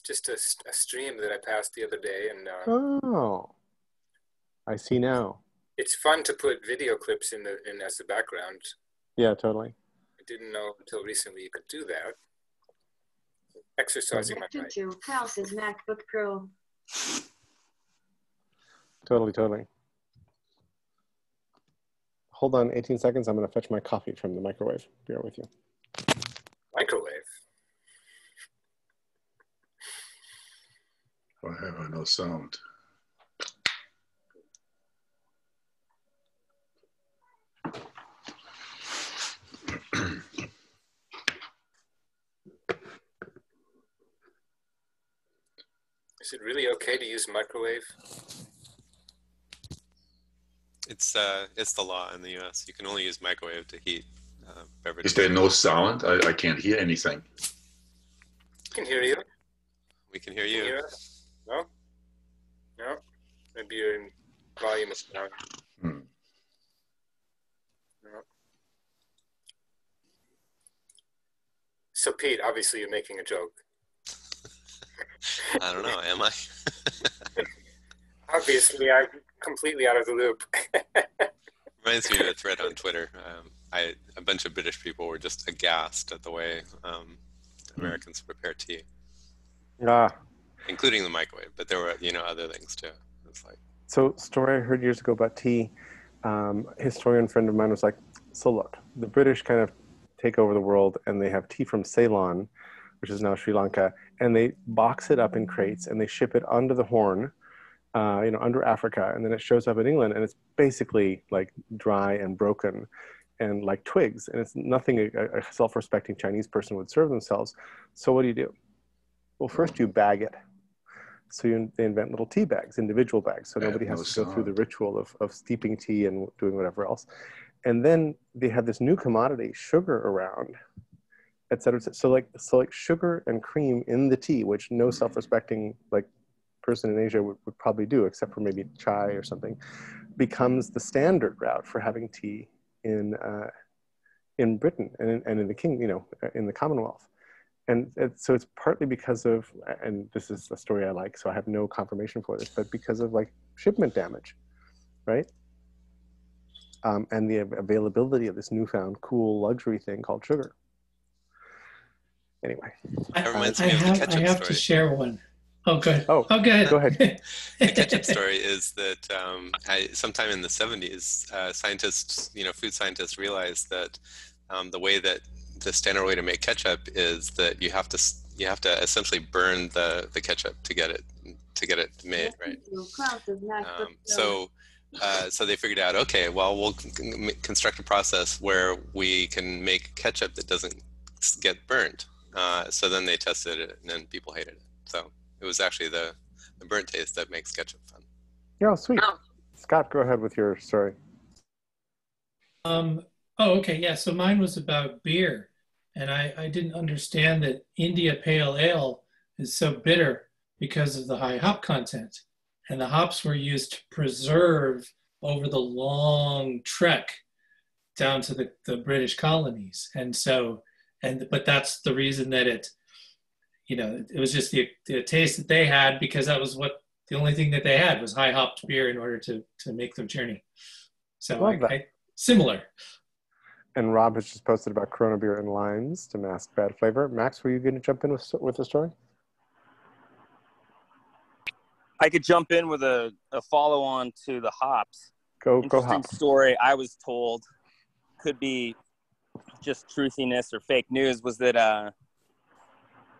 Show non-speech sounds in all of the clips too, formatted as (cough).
It's just a, a stream that I passed the other day, and uh, oh, I see now. It's fun to put video clips in the in as the background. Yeah, totally. I didn't know until recently you could do that. Exercising my mind. to House's MacBook Pro. Totally, totally. Hold on 18 seconds. I'm going to fetch my coffee from the microwave. Bear with you. Microwave. I have I no sound. (clears throat) Is it really okay to use microwave? It's uh, it's the law in the U.S. You can only use microwave to heat uh, beverages. Is there no sound? I, I can't hear anything. I can hear you. We can hear Can you. you hear us? No? No? Maybe your volume is down. Hmm. No. So, Pete, obviously you're making a joke. I don't know. Am I? (laughs) Obviously, I'm completely out of the loop. (laughs) Reminds me of a thread on Twitter. Um, I a bunch of British people were just aghast at the way um, Americans prepare tea, Ah, including the microwave. But there were you know other things too. It's like so story I heard years ago about tea. Um, historian friend of mine was like, so look, the British kind of take over the world and they have tea from Ceylon, which is now Sri Lanka, and they box it up in crates and they ship it under the Horn, uh, you know, under Africa, and then it shows up in England and it's basically like dry and broken and like twigs, and it's nothing a, a self-respecting Chinese person would serve themselves. So what do you do? Well, first you bag it. So you, they invent little tea bags, individual bags, so nobody has to go through the ritual of, of steeping tea and doing whatever else. And then they have this new commodity, sugar, around, et cetera, et cetera. So like, so like sugar and cream in the tea, which no self-respecting like person in Asia would, would probably do, except for maybe chai or something, becomes the standard route for having tea in uh, in Britain and in, and in the king, you know, in the Commonwealth. And it, so it's partly because of, and this is a story I like, so I have no confirmation for this, but because of like shipment damage, right? Um, and the availability of this newfound cool luxury thing called sugar. Anyway, That reminds I me of the have, I ketchup have to share one. Oh, good. Oh, oh, good. go ahead. (laughs) the ketchup story is that um, I, sometime in the 70s, uh, scientists, you know, food scientists realized that um, the way that the standard way to make ketchup is that you have to you have to essentially burn the, the ketchup to get it to get it made, right? Um, so uh, so they figured out, okay, well, we'll c- c- m- construct a process where we can make ketchup that doesn't get burnt. Uh, so then they tested it, and then people hated it. So it was actually the, the burnt taste that makes ketchup fun. Yeah, sweet. Scott, go ahead with your story. Um, oh, okay. Yeah. So mine was about beer. And I, I didn't understand that India Pale Ale is so bitter because of the high hop content. And the hops were used to preserve over the long trek down to the, the British colonies. And so, and but that's the reason that it, you know, it was just the, the taste that they had because that was what the only thing that they had was high hopped beer in order to, to make their journey. So I, I, similar. And Rob has just posted about Corona beer and limes to mask bad flavor. Max, were you going to jump in with with the story? I could jump in with a, a follow on to the hops. Go go Interesting story I was told could be just truthiness or fake news was that uh,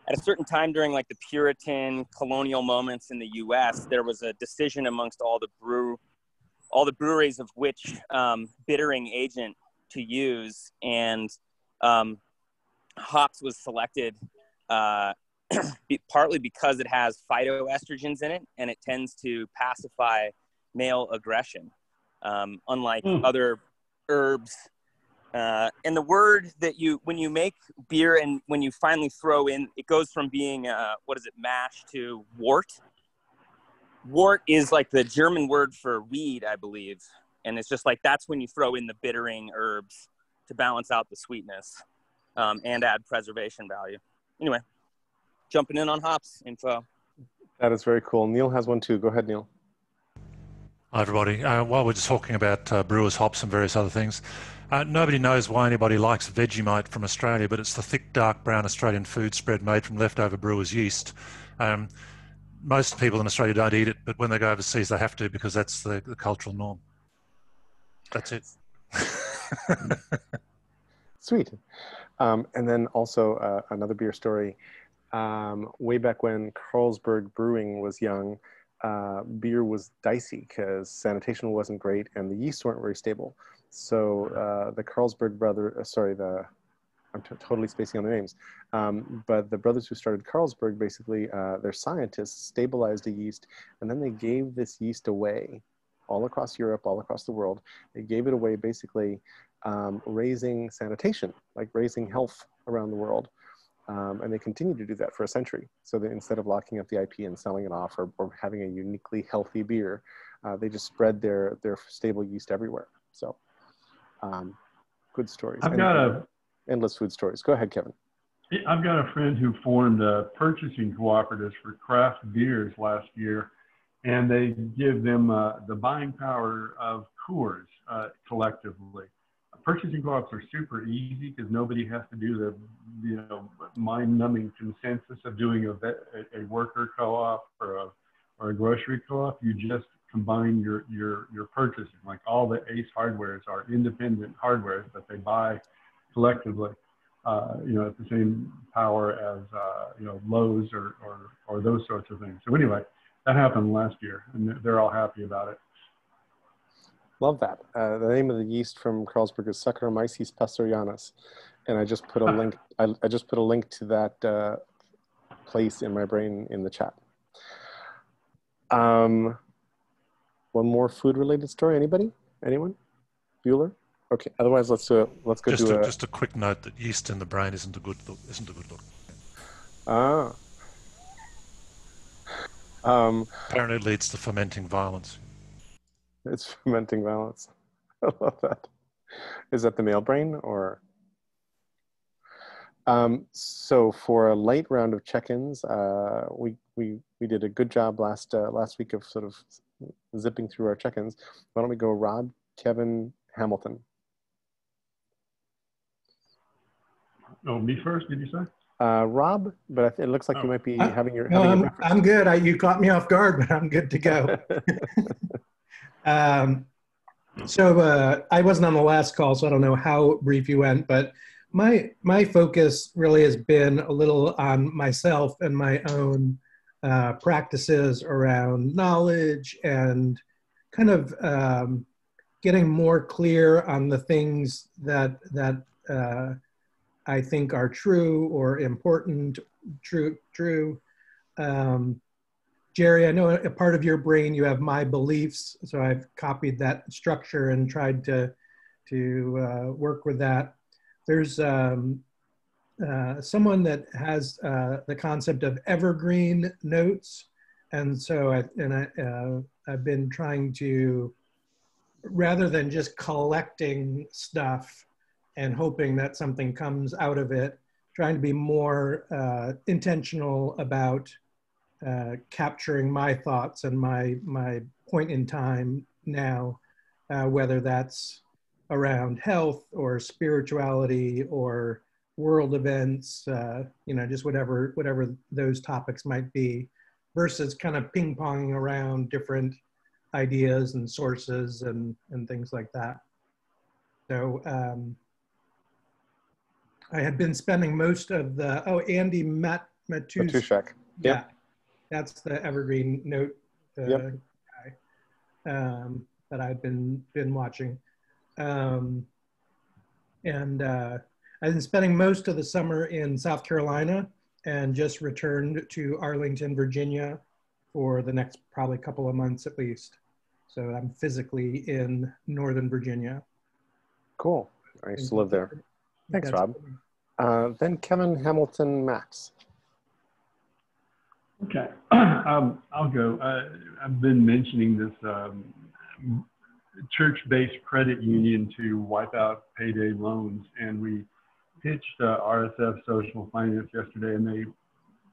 at a certain time during like the Puritan colonial moments in the U.S., there was a decision amongst all the brew, all the breweries of which um, bittering agent to use, and um, hops was selected uh, (clears throat) partly because it has phytoestrogens in it and it tends to pacify male aggression, um, unlike Hmm. other herbs. Uh, and the word that you, when you make beer and when you finally throw in, it goes from being, uh, what is it, mash to wort. Wort is like the German word for weed, I believe. And it's just like that's when you throw in the bittering herbs to balance out the sweetness um, and add preservation value. Anyway, jumping in on hops info. That is very cool. Neil has one too. Go ahead, Neil. Hi, everybody. Uh, while we're just talking about uh, brewers, hops, and various other things, uh, nobody knows why anybody likes Vegemite from Australia, but it's the thick, dark brown Australian food spread made from leftover brewers' yeast. Um, most people in Australia don't eat it, but when they go overseas, they have to because that's the, the cultural norm. That's it. (laughs) Sweet. Um, and then also uh, another beer story. Um, way back when Carlsberg Brewing was young, uh, beer was dicey because sanitation wasn't great and the yeast weren't very stable. So uh, the Carlsberg brother, uh, sorry, the I'm t- totally spacing on the names, um, but the brothers who started Carlsberg basically, uh, their scientists stabilized a yeast and then they gave this yeast away all across Europe, all across the world. They gave it away basically um, raising sanitation, like raising health around the world. Um, and they continue to do that for a century. So that instead of locking up the IP and selling it off or, or having a uniquely healthy beer, uh, they just spread their, their stable yeast everywhere. So um, good stories. I've And- got a endless food stories. Go ahead, Kevin. I've got a friend who formed a purchasing cooperative for craft beers last year, and they give them uh, the buying power of Coors uh, collectively. Purchasing co-ops are super easy because nobody has to do the, you know, mind-numbing consensus of doing a, a worker co-op or a, or a grocery co-op. You just combine your, your, your purchasing. Like all the ACE hardwares are independent hardwares, but they buy collectively uh, you know, at the same power as, uh, you know, Lowe's or, or, or those sorts of things. So anyway, that happened last year and they're- they're all happy about it. Love that. Uh, the name of the yeast from Carlsberg is Saccharomyces pastorianus, and I just put a link. I, I just put a link to that uh, place in my brain in the chat. Um, one more food-related story. Anybody? Anyone? Bueller? Okay. Otherwise, let's do it. Let's go Just do a, a. just a quick note that yeast in the brain isn't a good look, isn't a good look. Ah. Um, Apparently, it leads to fermenting violence. it's (laughs) fermenting violence. (laughs) I love that. Is that the male brain or? Um, so for a light round of check-ins, uh, we, we, we did a good job last, uh, last week of sort of zipping through our check-ins. Why don't we go Rob, Kevin, Hamilton? Oh, me first, did you say? Uh, Rob, but I th- it looks like you Oh. might be having your, No, having I'm. I'm good. I, you caught me off guard, (laughs) but I'm good to go. (laughs) Um, so uh, I wasn't on the last call, so I don't know how brief you went, but my my focus really has been a little on myself and my own uh, practices around knowledge and kind of um, getting more clear on the things that that uh, I think are true or important, true true. Um, Jerry, I know a part of your brain you have my beliefs, so I've copied that structure and tried to to uh, work with that. There's um, uh, someone that has uh, the concept of evergreen notes, and so I and I uh, I've been trying to rather than just collecting stuff and hoping that something comes out of it, trying to be more uh, intentional about uh, capturing my thoughts and my my point in time now, uh, whether that's around health or spirituality or world events, uh, you know, just whatever whatever those topics might be, versus kind of ping ponging around different ideas and sources and and things like that. So um, I had been spending most of the oh Andy Matt Matus Matuschak. yeah, Yep. that's the evergreen note uh, Yep. guy um, that I've been been watching, um, and uh, I've been spending most of the summer in South Carolina, and just returned to Arlington, Virginia, for the next probably couple of months at least. So I'm physically in Northern Virginia. Cool. I used to live there. Thanks, That's- Rob. Uh, then Kevin, Hamilton, Max. Okay, (clears throat) um, I'll go. Uh, I've been mentioning this um, church-based credit union to wipe out payday loans, and we pitched uh, RSF Social Finance yesterday, and they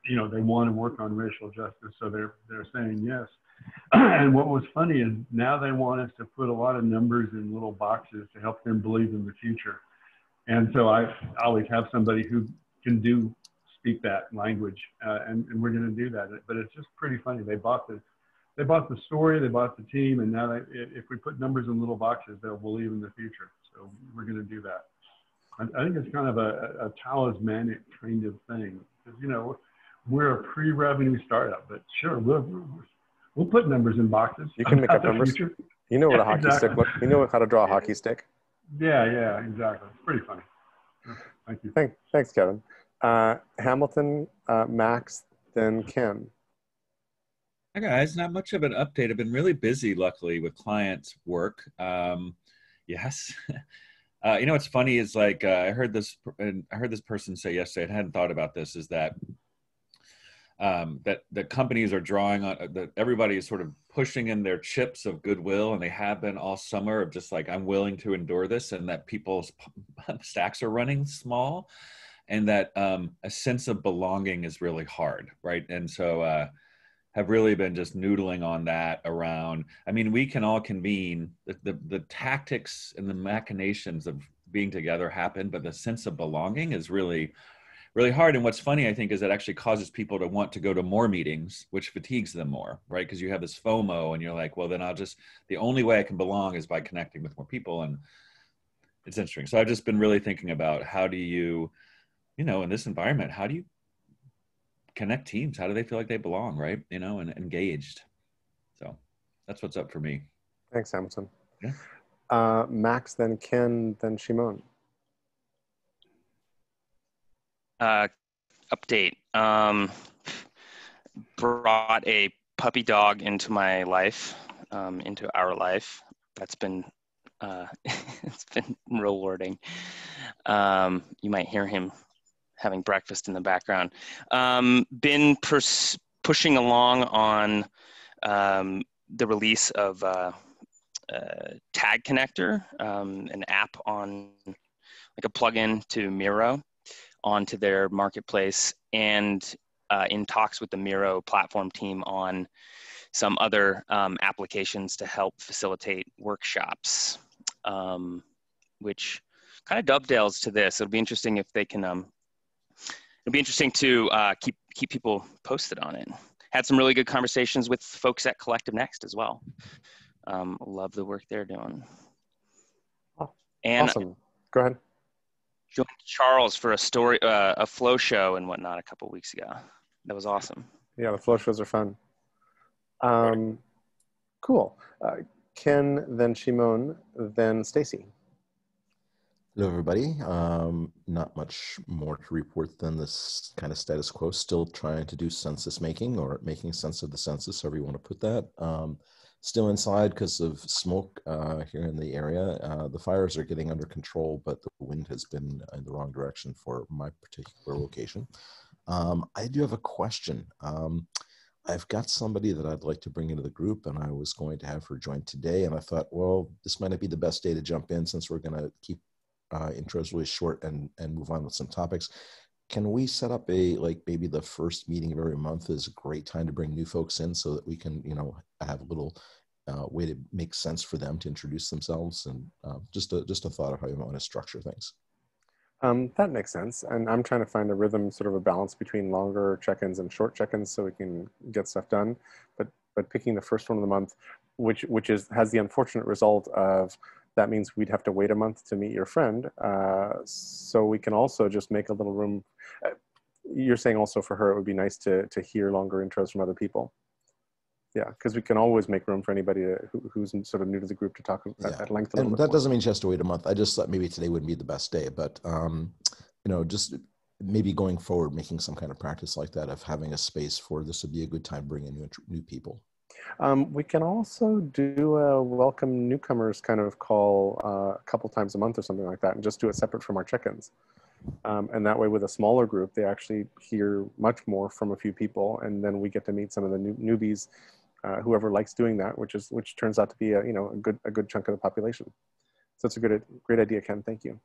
you know, they want to work on racial justice, so they're they're saying yes. (clears throat) and what was funny is now they want us to put a lot of numbers in little boxes to help them believe in the future. And so I always have somebody who can do speak that language, uh, and, and we're going to do that. But it's just pretty funny. They bought the they bought the story, they bought the team, and now they, if we put numbers in little boxes, they'll believe in the future. So we're going to do that. I, I think it's kind of a, a talismanic kind of thing because you know we're a pre-revenue startup, but sure we'll we'll put numbers in boxes. You can make up numbers. future. You know what a hockey exactly. stick look. You know how to draw a hockey stick. Yeah, yeah, exactly. It's pretty funny. Thank you. Thank, thanks, Kevin. Uh, Hamilton, uh, Max, then Kim. Hi guys, not much of an update. I've been really busy, luckily, with clients' work. Um, yes, (laughs) uh, you know what's funny is like uh, I heard this, and I heard this person say yesterday. I hadn't thought about this. Is that um, that that companies are drawing on that everybody is sort of pushing in their chips of goodwill, and they have been all summer of just like I'm willing to endure this, and that people's (laughs) stacks are running small, and that um, a sense of belonging is really hard, right? And so. Uh, have really been just noodling on that around i mean we can all convene the, the, the tactics and the machinations of being together happen but the sense of belonging is really really hard. And what's funny i think is it actually causes people to want to go to more meetings which fatigues them more right? Because you have this fomo and you're like well then i'll just the only way i can belong is by connecting with more people. And it's interesting. So i've just been really thinking about how do you you know in this environment how do you connect teams? How do they feel like they belong right? You know and engaged. So that's what's up for me. Thanks, Hamilton. Yeah. Uh, Max, then Ken, then Shimon. Uh, update. Um, brought a puppy dog into my life, um, into our life. That's been uh, (laughs) it's been rewarding. Um, you might hear him having breakfast in the background. Um, been pers- pushing along on um, the release of uh, uh, Tag Connector, um, an app on like a plugin to Miro onto their marketplace and uh, in talks with the Miro platform team on some other um, applications to help facilitate workshops, um, which kind of dovetails to this. It'll be interesting if they can. Um, it'll be interesting to uh, keep keep people posted on it. Had some really good conversations with folks at Collective Next as well. Um, love the work they're doing. And awesome. Go ahead. Joined Charles for a story, uh, a flow show and whatnot a couple weeks ago. That was awesome. Yeah, the flow shows are fun. Um, cool. Uh, Ken, then Shimon, then Stacy. Hello, everybody. Um, not much more to report than this kind of status quo. Still trying to do census making or making sense of the census, however you want to put that. Um, still inside because of smoke uh, here in the area. Uh, the fires are getting under control, but the wind has been in the wrong direction for my particular location. Um, I do have a question. Um, I've got somebody that I'd like to bring into the group, and I was going to have her join today. And I thought, well, this might not be the best day to jump in since we're going to keep uh, intros really short and and move on with some topics. Can we set up a like maybe the first meeting of every month is a great time to bring new folks in so that we can you know have a little uh, way to make sense for them to introduce themselves and uh, just a just a thought of how you want to structure things. Um, that makes sense. And I'm trying to find a rhythm, sort of a balance between longer check-ins and short check-ins so we can get stuff done. But but picking the first one of the month, which which is has the unfortunate result of that means we'd have to wait a month to meet your friend. Uh, so we can also just make a little room. Uh, you're saying also for her, it would be nice to to hear longer intros from other people. Yeah, because we can always make room for anybody to, who, who's sort of new to the group to talk at, Yeah. at length. A And that more. doesn't mean she has to wait a month. I just thought maybe today wouldn't be the best day, but um, you know, just maybe going forward, making some kind of practice like that of having a space for this would be a good time bringing new new people. Um, we can also do a welcome newcomers kind of call uh, a couple times a month or something like that, and just do it separate from our check-ins. Um, and that way, with a smaller group, they actually hear much more from a few people, and then we get to meet some of the new, newbies, uh, whoever likes doing that, which is which turns out to be a you know a good a good chunk of the population. So it's a good great idea, Ken. Thank you.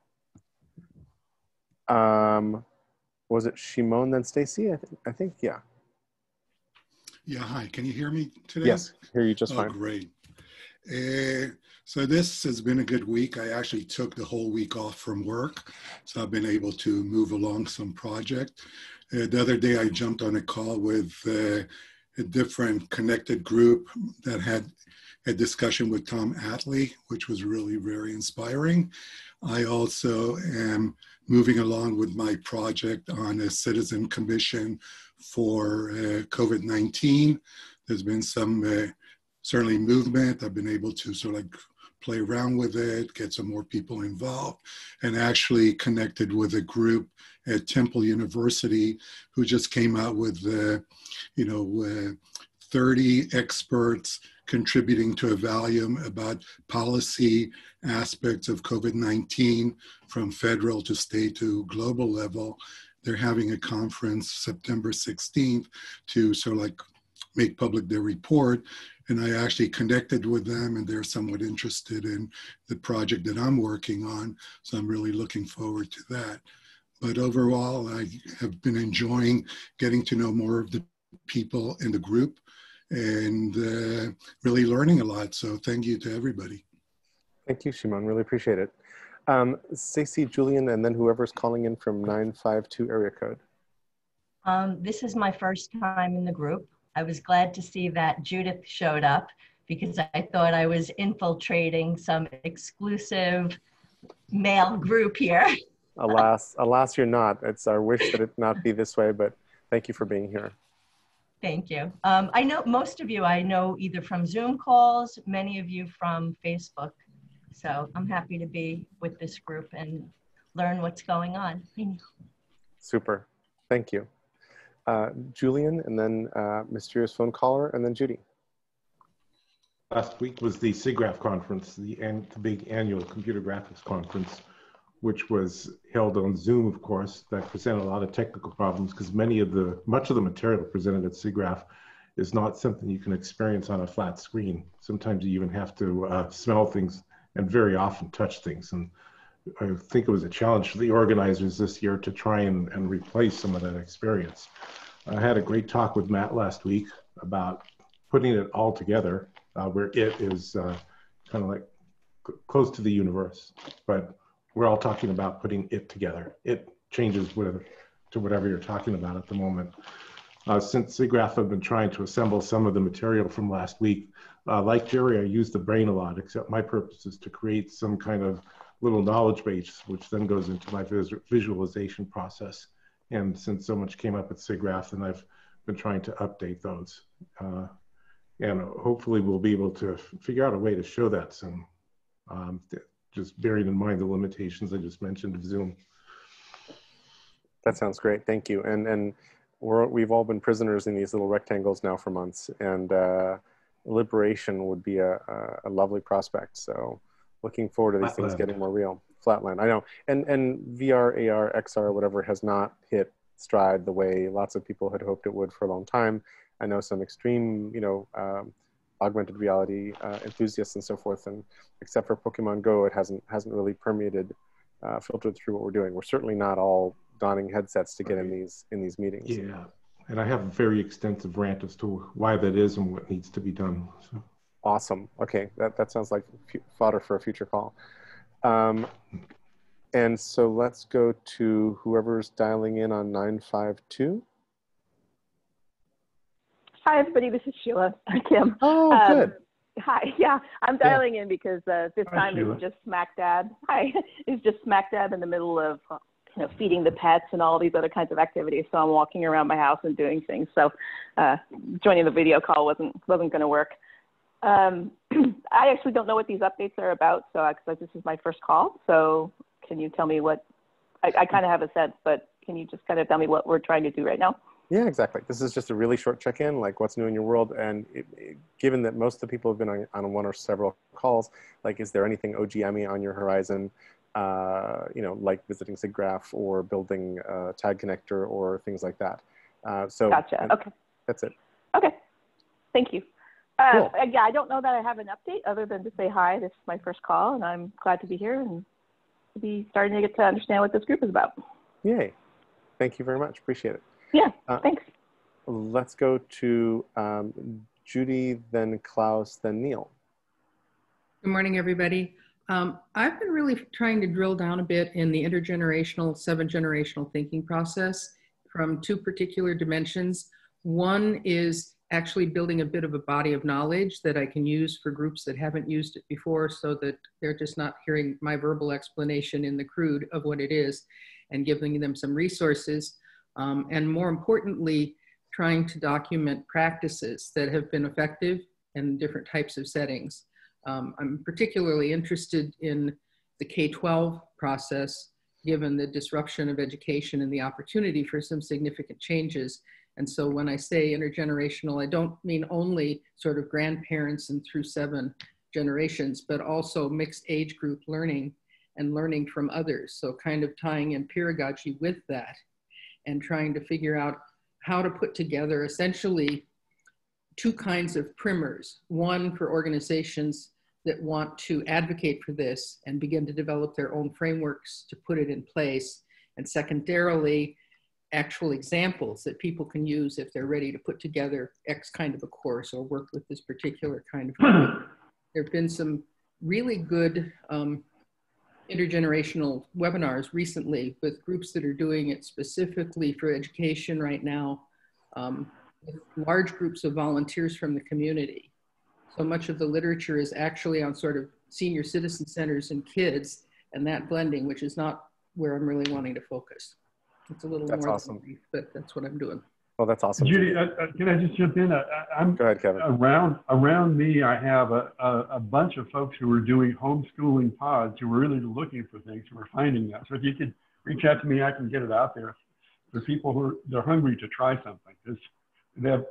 Um, was it Shimon then Stacy? I think, I think, yeah. Yeah, hi. Can you hear me today? Yes, hear you just oh, fine. great. Uh, so this has been a good week. I actually took the whole week off from work, so I've been able to move along some project. Uh, the other day, I jumped on a call with uh, a different connected group that had a discussion with Tom Atlee, which was really very inspiring. I also am moving along with my project on a citizen commission for uh, COVID 19. There's been some uh, certainly movement. I've been able to sort of like play around with it, get some more people involved, and actually connected with a group at Temple University who just came out with, uh, you know, uh, 30 experts contributing to a volume about policy aspects of COVID 19 from federal to state to global level. They're having a conference September 16th to sort of like make public their report. And I actually connected with them, and they're somewhat interested in the project that I'm working on. So I'm really looking forward to that. But overall, I have been enjoying getting to know more of the people in the group and uh, really learning a lot. So thank you to everybody. Thank you, Shimon. Really appreciate it. Um, Stacey, Julian, and then whoever's calling in from 952 area code. Um, this is my first time in the group. I was glad to see that Judith showed up because I thought I was infiltrating some exclusive male group here. (laughs) alas, alas, you're not. It's our wish that it not be this way, but thank you for being here. Thank you. Um, I know most of you I know either from Zoom calls, many of you from Facebook. So I'm happy to be with this group and learn what's going on. Super. Thank you. Uh, Julian, and then uh, mysterious phone caller, and then Judy. Last week was the SIGGRAPH conference, the, an, the big annual computer graphics conference, which was held on Zoom, of course, that presented a lot of technical problems because many of the, much of the material presented at SIGGRAPH is not something you can experience on a flat screen. Sometimes you even have to uh, smell things and very often touch things. And I think it was a challenge for the organizers this year to try and, and replace some of that experience. I had a great talk with Matt last week about putting it all together, uh, where it is uh, kind of like close to the universe, but we're all talking about putting it together. It changes with, to whatever you're talking about at the moment. Uh, since SIGGRAPH have been trying to assemble some of the material from last week, uh, like Jerry, I use the brain a lot, except my purpose is to create some kind of little knowledge base, which then goes into my vis visualization process. And since so much came up at SIGGRAPH, then I've been trying to update those. Uh, and hopefully we'll be able to figure out a way to show that soon. Um, just bearing in mind the limitations I just mentioned of Zoom. That sounds great. Thank you. And and we're, we've all been prisoners in these little rectangles now for months, and uh, liberation would be a, a, a, lovely prospect. So looking forward to these Flatland. things getting more real. Flatland, I know. And and VR, AR, XR, whatever, has not hit stride the way lots of people had hoped it would for a long time. I know some extreme, you know, um, augmented reality uh, enthusiasts and so forth. And except for Pokemon Go, it hasn't hasn't really permeated, uh, filtered through what we're doing. We're certainly not all donning headsets to get in these in these meetings. Yeah, and I have a very extensive rant as to why that is and what needs to be done. So. Awesome. Okay, that that sounds like fodder for a future call. Um, and so let's go to whoever's dialing in on 952. Hi, everybody. This is Sheila. (laughs) Kim. Oh, um, good. Hi. (laughs) Yeah, I'm dialing yeah. in because uh, this Hi, time Sheila. is just smack dab. (laughs) Hi. it's just smack dab in the middle of you know feeding the pets and all these other kinds of activities. So I'm walking around my house and doing things. So uh, joining the video call wasn't wasn't going to work. Um, (clears throat) I actually don't know what these updates are about. So because this is my first call, so can you tell me what? I, I kind of have a sense, but can you just kind of tell me what we're trying to do right now? Yeah, exactly. This is just a really short check-in, like what's new in your world. And it, it, given that most of the people have been on, on, one or several calls, like is there anything OGME on your horizon, uh, you know, like visiting SIGGRAPH or building a tag connector or things like that? Uh, so Gotcha, okay. That's it. Okay, thank you. Uh, Cool. Yeah, I don't know that I have an update other than to say hi. This is my first call, and I'm glad to be here and to be starting to get to understand what this group is about. Yay. Thank you very much. Appreciate it. Yeah, Uh, thanks. Let's go to um, Judy, then Klaus, then Neil. Good morning, everybody. Um, I've been really trying to drill down a bit in the intergenerational, seven generational thinking process from two particular dimensions. One is actually building a bit of a body of knowledge that I can use for groups that haven't used it before so that they're just not hearing my verbal explanation in the crude of what it is and giving them some resources. Um, and more importantly, trying to document practices that have been effective in different types of settings. Um, I'm particularly interested in the K-12 process, given the disruption of education and the opportunity for some significant changes. And so when I say intergenerational, I don't mean only sort of grandparents and through seven generations, but also mixed age group learning and learning from others. So kind of tying in pedagogy with that and trying to figure out how to put together essentially two kinds of primers. One for organizations that want to advocate for this and begin to develop their own frameworks to put it in place. And secondarily, actual examples that people can use if they're ready to put together X kind of a course or work with this particular kind of. (clears throat) there have been some really good um, intergenerational webinars recently with groups that are doing it specifically for education right now, um, with large groups of volunteers from the community. So much of the literature is actually on sort of senior citizen centers and kids and that blending, which is not where I'm really wanting to focus. It's a little That's more awesome. than brief, but that's what I'm doing. Well, that's awesome. Judy, uh, uh, can I just jump in? Uh, I'm Go ahead, Kevin. around around me. I have a, a, a bunch of folks who are doing homeschooling pods who are really looking for things who are finding that. So if you could reach out to me, I can get it out there for people who are they're hungry to try something because they have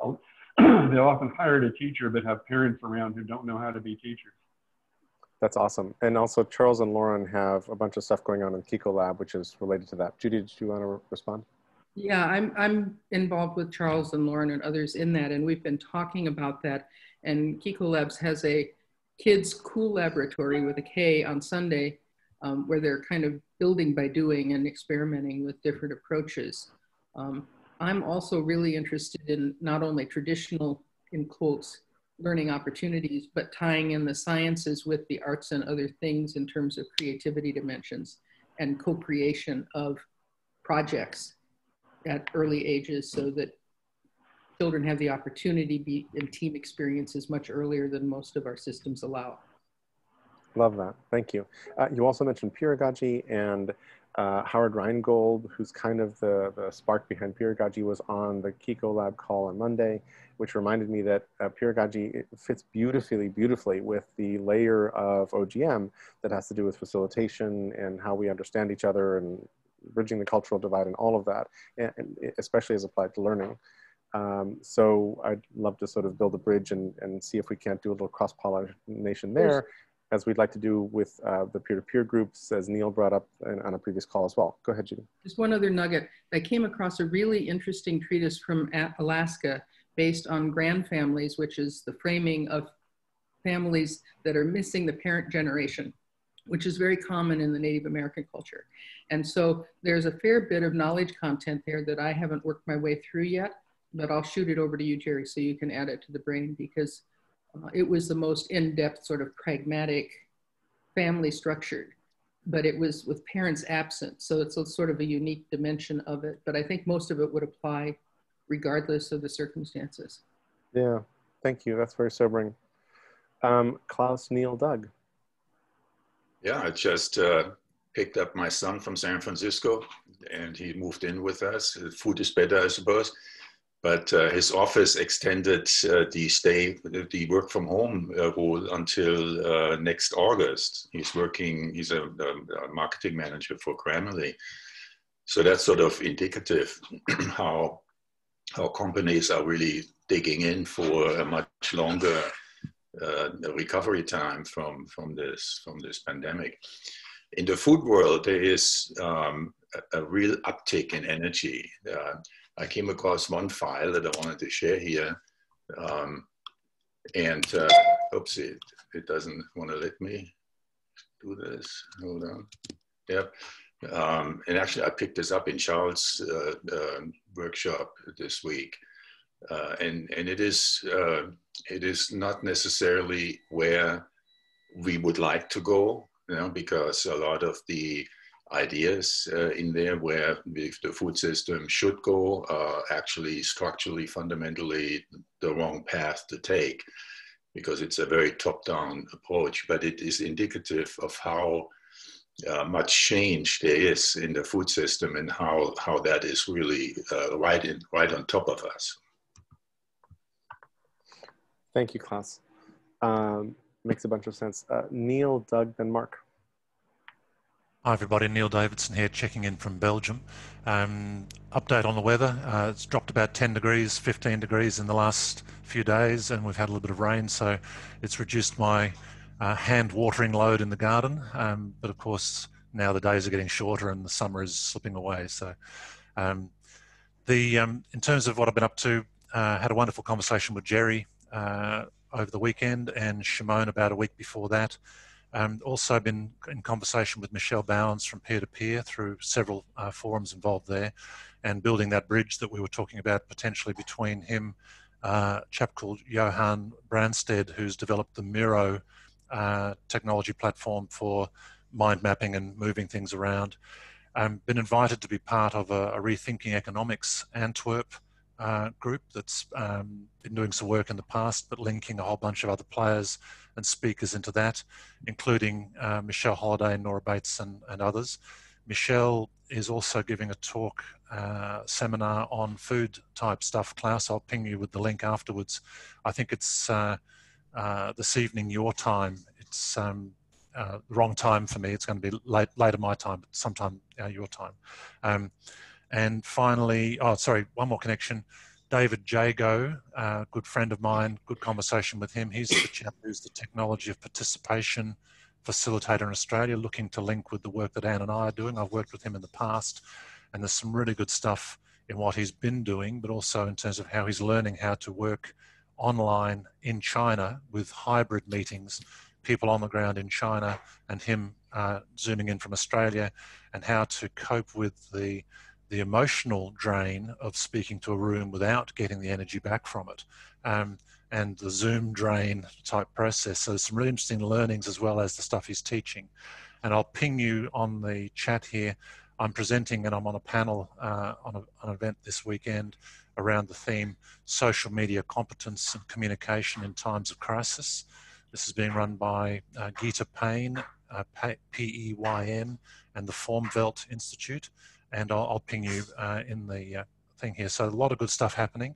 (clears throat) they often hired a teacher but have parents around who don't know how to be teachers. That's awesome. And also, Charles and Lauren have a bunch of stuff going on in Kiko Lab, which is related to that. Judy, did you want to re- respond? Yeah, I'm, I'm involved with Charles and Lauren and others in that, and we've been talking about that. And Kiko Labs has a kids cool laboratory with a K on Sunday, um, where they're kind of building by doing and experimenting with different approaches. Um, I'm also really interested in not only traditional, in quotes, learning opportunities, but tying in the sciences with the arts and other things in terms of creativity dimensions and co-creation of projects at early ages so that children have the opportunity to be in team experiences much earlier than most of our systems allow. Love that. Thank you. Uh, you also mentioned pedagogy and uh, Howard Rheingold, who's kind of the, the spark behind peeragogy, was on the Kiko Lab call on Monday, which reminded me that uh, peeragogy fits beautifully, beautifully with the layer of OGM that has to do with facilitation and how we understand each other and bridging the cultural divide and all of that, and, and especially as applied to learning. Um, so I'd love to sort of build a bridge and, and see if we can't do a little cross-pollination there, as we'd like to do with uh, the peer-to-peer groups, as Neil brought up in, on a previous call as well. Go ahead, Judy. Just one other nugget. I came across a really interesting treatise from Alaska based on grand families, which is the framing of families that are missing the parent generation, which is very common in the Native American culture. And so there's a fair bit of knowledge content there that I haven't worked my way through yet, but I'll shoot it over to you, Jerry, so you can add it to the brain because uh, it was the most in-depth sort of pragmatic family structured but it was with parents absent so it's a sort of a unique dimension of it but i think most of it would apply regardless of the circumstances Yeah, thank you. That's very sobering. Um, Klaus, Neil, Doug. Yeah, I just uh, picked up my son from San Francisco and he moved in with us. Food is better, I suppose. But uh, his office extended uh, the stay, the work from home uh, rule until uh, next August. He's working, he's a, a marketing manager for Grammarly. So that's sort of indicative (clears throat) how, how companies are really digging in for a much longer uh, recovery time from, from, this, from this pandemic. In the food world, there is um, a, a, real uptick in energy. I came across one file that I wanted to share here. Um, and, uh, oops, it, it doesn't want to let me do this. Hold on. Yep. Um, and actually, I picked this up in Charles' uh, uh, workshop this week, uh, and and it is uh, it is not necessarily where we would like to go, you know, because a lot of the ideas uh, in there where the food system should go are actually structurally, fundamentally the wrong path to take, because it's a very top-down approach. But it is indicative of how uh, much change there is in the food system and how, how that is really uh, right, in, right on top of us. Thank you, Klaus. Um, makes a bunch of sense. Uh, Neil, Doug, then Mark. Hi everybody, Neil Davidson here checking in from Belgium. Um, update on the weather, uh, it's dropped about 10 degrees, 15 degrees in the last few days and we've had a little bit of rain so it's reduced my uh, hand watering load in the garden. Um, but of course, now the days are getting shorter and the summer is slipping away. So, um, the um, in terms of what I've been up to, uh, had a wonderful conversation with Jerry uh, over the weekend and Shimon about a week before that. Um, also been in conversation with Michel Bauwens from Peer to Peer through several uh, forums involved there and building that bridge that we were talking about potentially between him, uh, a chap called Johan Brandsted, who's developed the Miro uh, technology platform for mind mapping and moving things around. I've been invited to be part of a, a Rethinking Economics Antwerp uh, group that's um, been doing some work in the past, but linking a whole bunch of other players and speakers into that, including uh, Michelle Holliday, Nora Bates, and, and, others. Michelle is also giving a talk uh, seminar on food type stuff. Klaus, I'll ping you with the link afterwards. I think it's uh, uh, this evening your time. It's um, uh, wrong time for me. It's going to be late, later my time, but sometime your time. Um, and finally, oh, sorry, one more connection. David Jago, uh, good friend of mine, good conversation with him. He's the chap who's the technology of participation facilitator in Australia, looking to link with the work that Anne and I are doing. I've worked with him in the past, and there's some really good stuff in what he's been doing, but also in terms of how he's learning how to work online in China with hybrid meetings, people on the ground in China and him uh, zooming in from Australia, and how to cope with the the emotional drain of speaking to a room without getting the energy back from it, um, and the Zoom drain type process. So some really interesting learnings as well as the stuff he's teaching. And I'll ping you on the chat here. I'm presenting and I'm on a panel uh, on, a, an event this weekend around the theme social media competence and communication in times of crisis. This is being run by uh, Gita Payne, uh, P-E-Y-N, and the Formwelt Institute. And I'll, I'll ping you uh, in the uh, thing here. So a lot of good stuff happening.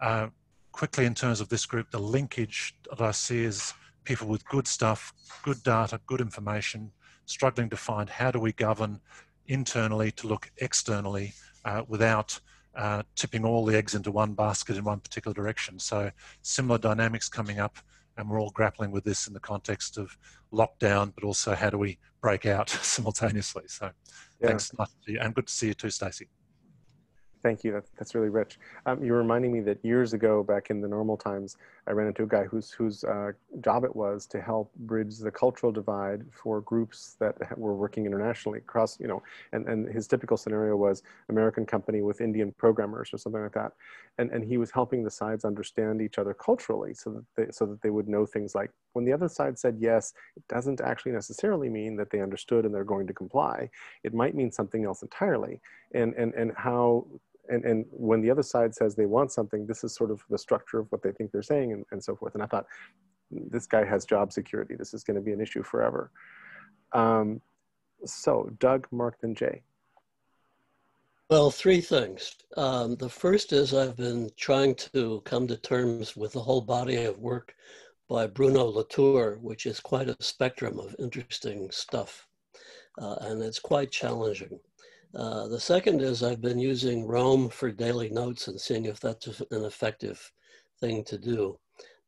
Uh, quickly in terms of this group, the linkage that I see is people with good stuff, good data, good information, struggling to find how do we govern internally to look externally uh, without uh, tipping all the eggs into one basket in one particular direction. So similar dynamics coming up, and we're all grappling with this in the context of lockdown, but also how do we break out (laughs) simultaneously. So yeah. thanks, nice to see you, and good to see you too, Stacey. Thank you. That's, that's really rich. Um, you're reminding me that years ago, back in the normal times, I ran into a guy whose whose uh, job it was to help bridge the cultural divide for groups that were working internationally across, you know, and, and his typical scenario was American company with Indian programmers or something like that. And, and he was helping the sides understand each other culturally so that they, so that they would know things like when the other side said yes, it doesn't actually necessarily mean that they understood and they're going to comply. It might mean something else entirely. And, and, and how and, and when the other side says they want something, this is sort of the structure of what they think they're saying and, and so forth. And I thought, this guy has job security. This is going to be an issue forever. Um, so Doug, Mark, and Jay. Well, three things. Um, the first is I've been trying to come to terms with the whole body of work by Bruno Latour, which is quite a spectrum of interesting stuff. Uh, and it's quite challenging. Uh, the second is I've been using Roam for daily notes and seeing if that's an effective thing to do.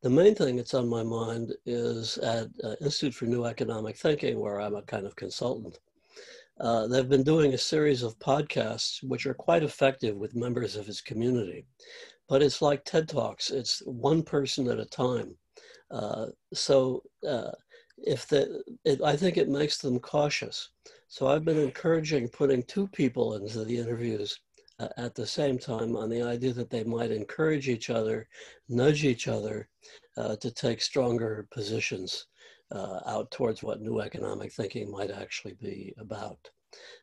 The main thing that's on my mind is at uh, Institute for New Economic Thinking, where I'm a kind of consultant. Uh, they've been doing a series of podcasts which are quite effective with members of his community. But it's like TED Talks, it's one person at a time. Uh, so uh, if the, it, I think it makes them cautious. So I've been encouraging putting two people into the interviews uh, at the same time on the idea that they might encourage each other, nudge each other uh, to take stronger positions uh, out towards what new economic thinking might actually be about.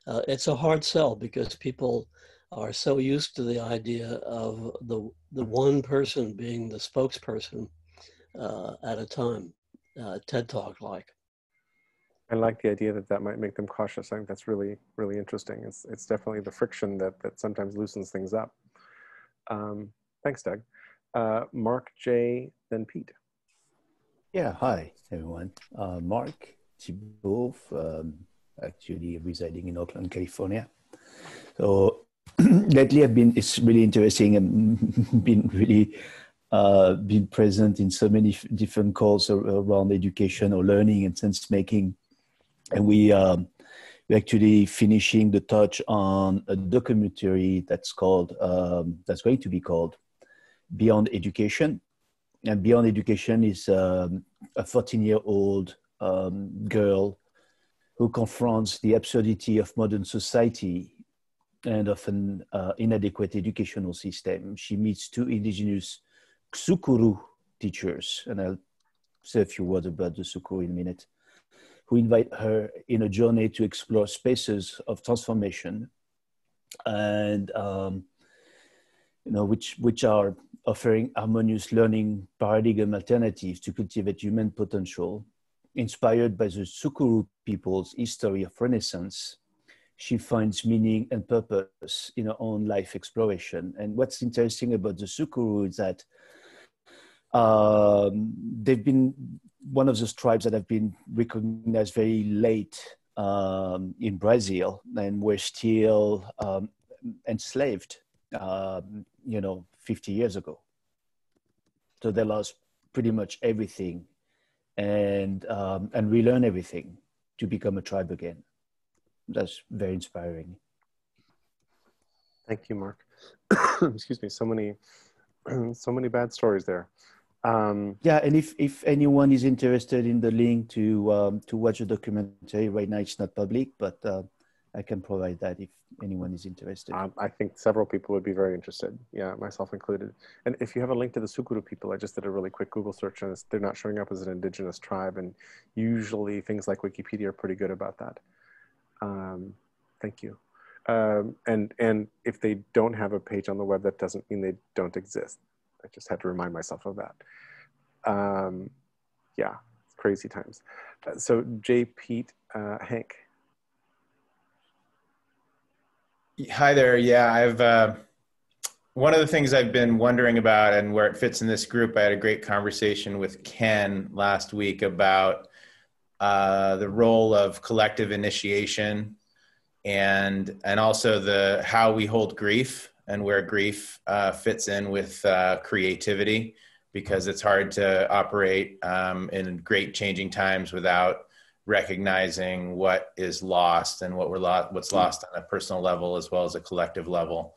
Uh, it's a hard sell because people are so used to the idea of the, the one person being the spokesperson uh, at a time, uh, TED Talk like. I like the idea that that might make them cautious. I think that's really, really interesting. It's, it's definitely the friction that, that sometimes loosens things up. Um, thanks, Doug. Uh, Mark J, then Pete. Yeah, hi, everyone. Uh, Mark Thibault, um, actually residing in Oakland, California. So (clears throat) lately I've been, it's really interesting and (laughs) been really uh, been present in so many different calls around education or learning and sense making and we um, we're actually finishing the touch on a documentary that's called um, that's going to be called Beyond Education, and Beyond Education is um, a 14 year old um, girl who confronts the absurdity of modern society and of an uh, inadequate educational system. She meets two indigenous Xukuru teachers, and I'll say a few words about the Xukuru in a minute who invite her in a journey to explore spaces of transformation and um, you know which which are offering harmonious learning paradigm alternatives to cultivate human potential inspired by the Xukuru people's history of renaissance she finds meaning and purpose in her own life exploration and what's interesting about the Xukuru is that um, they've been one of those tribes that have been recognized very late um, in Brazil and were still um, enslaved, um, you know, 50 years ago. So they lost pretty much everything and, um, and relearn everything to become a tribe again. That's very inspiring. Thank you, Mark. (coughs) Excuse me. So many, (clears throat) so many bad stories there. Um, yeah, and if, if anyone is interested in the link to um, to watch the documentary, right now it's not public, but uh, I can provide that if anyone is interested. Um, I think several people would be very interested. Yeah, myself included. And if you have a link to the Sukuru people, I just did a really quick Google search, and they're not showing up as an indigenous tribe. And usually, things like Wikipedia are pretty good about that. Um, thank you. Um, and and if they don't have a page on the web, that doesn't mean they don't exist. I just had to remind myself of that. Um, yeah, crazy times. Uh, so J. Pete, uh, Hank. Hi there. Yeah, I've uh, one of the things I've been wondering about and where it fits in this group. I had a great conversation with Ken last week about uh, the role of collective initiation and and also the how we hold grief and where grief uh, fits in with uh, creativity because it's hard to operate um, in great changing times without recognizing what is lost and what we're lo- what's lost on a personal level as well as a collective level.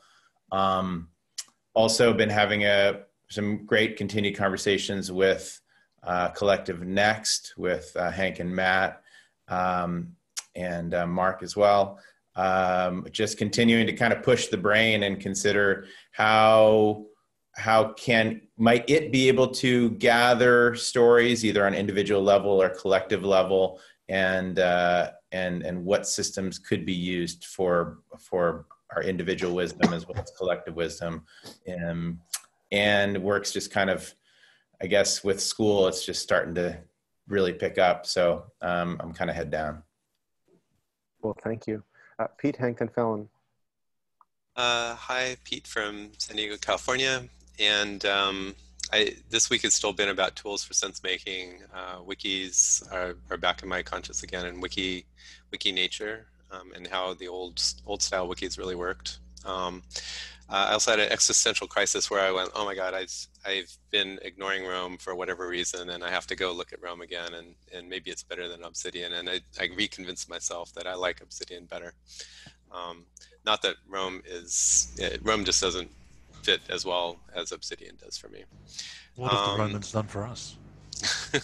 Um, also, been having a some great continued conversations with uh, Collective Next with uh, Hank and Matt um, and uh, Mark as well. Um, just continuing to kind of push the brain and consider how how can might it be able to gather stories either on individual level or collective level and uh, and and what systems could be used for for our individual wisdom as well as collective wisdom. Um, and works just kind of i guess with school it's just starting to really pick up so um, i'm kind of head down well thank you uh, Pete Hankton Fallon. Uh, hi, Pete from San Diego, California. And um, I, this week has still been about tools for sense making. Uh, wikis are, are, back in my conscious again, and wiki, wiki nature, um, and how the old old style wikis really worked. Um, uh, I also had an existential crisis where I went, oh my God, I've, I've been ignoring Roam for whatever reason, and I have to go look at Roam again, and, and maybe it's better than Obsidian. And I, I reconvinced myself that I like Obsidian better. Um, not that Roam is, it, Roam just doesn't fit as well as Obsidian does for me. What have um, the Romans done for us? (laughs)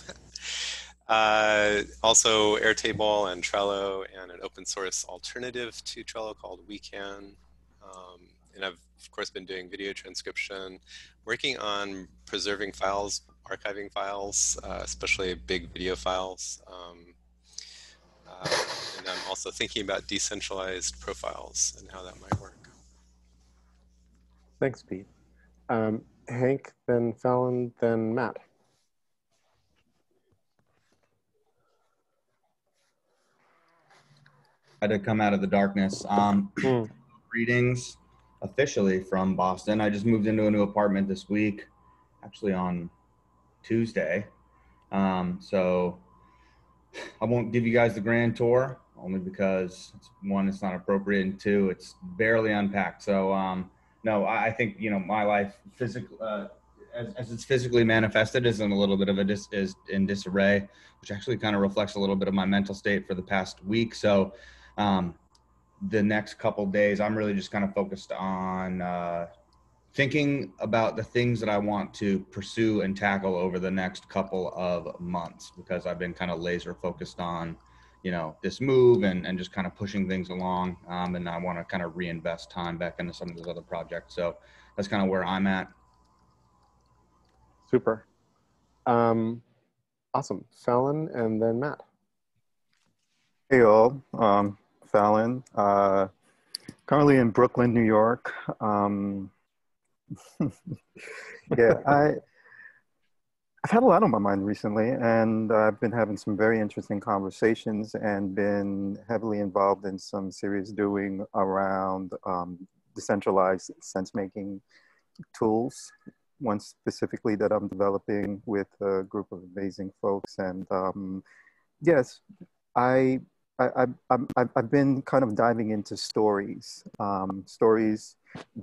Uh, also Airtable and Trello and an open source alternative to Trello called Wekan. Um, and I've of course been doing video transcription, working on preserving files, archiving files, uh, especially big video files. Um, uh, and I'm also thinking about decentralized profiles and how that might work. Thanks, Pete. Um, Hank, then Fallon, then Matt. had to come out of the darkness. Um, greetings officially from Boston. I just moved into a new apartment this week, actually on Tuesday. Um, so I won't give you guys the grand tour only because one, it's not appropriate, and two, it's barely unpacked. So um, no, I, I think you know my life physical. Uh, as, as it's physically manifested is in a little bit of a dis, is in disarray, which actually kind of reflects a little bit of my mental state for the past week. So um, the next couple days, I'm really just kind of focused on uh, thinking about the things that I want to pursue and tackle over the next couple of months because I've been kind of laser focused on, you know, this move and, and just kind of pushing things along. Um, and I want to kind of reinvest time back into some of those other projects. So that's kind of where I'm at. Super. Um, awesome. Fallon and then Matt. Hey all, um, Fallon. Uh, currently in Brooklyn, New York. Um, (laughs) yeah, I I've had a lot on my mind recently, and I've been having some very interesting conversations and been heavily involved in some serious doing around um, decentralized sense making tools. One specifically that I'm developing with a group of amazing folks, and um, yes, I I, I, I've, I've been kind of diving into stories, um, stories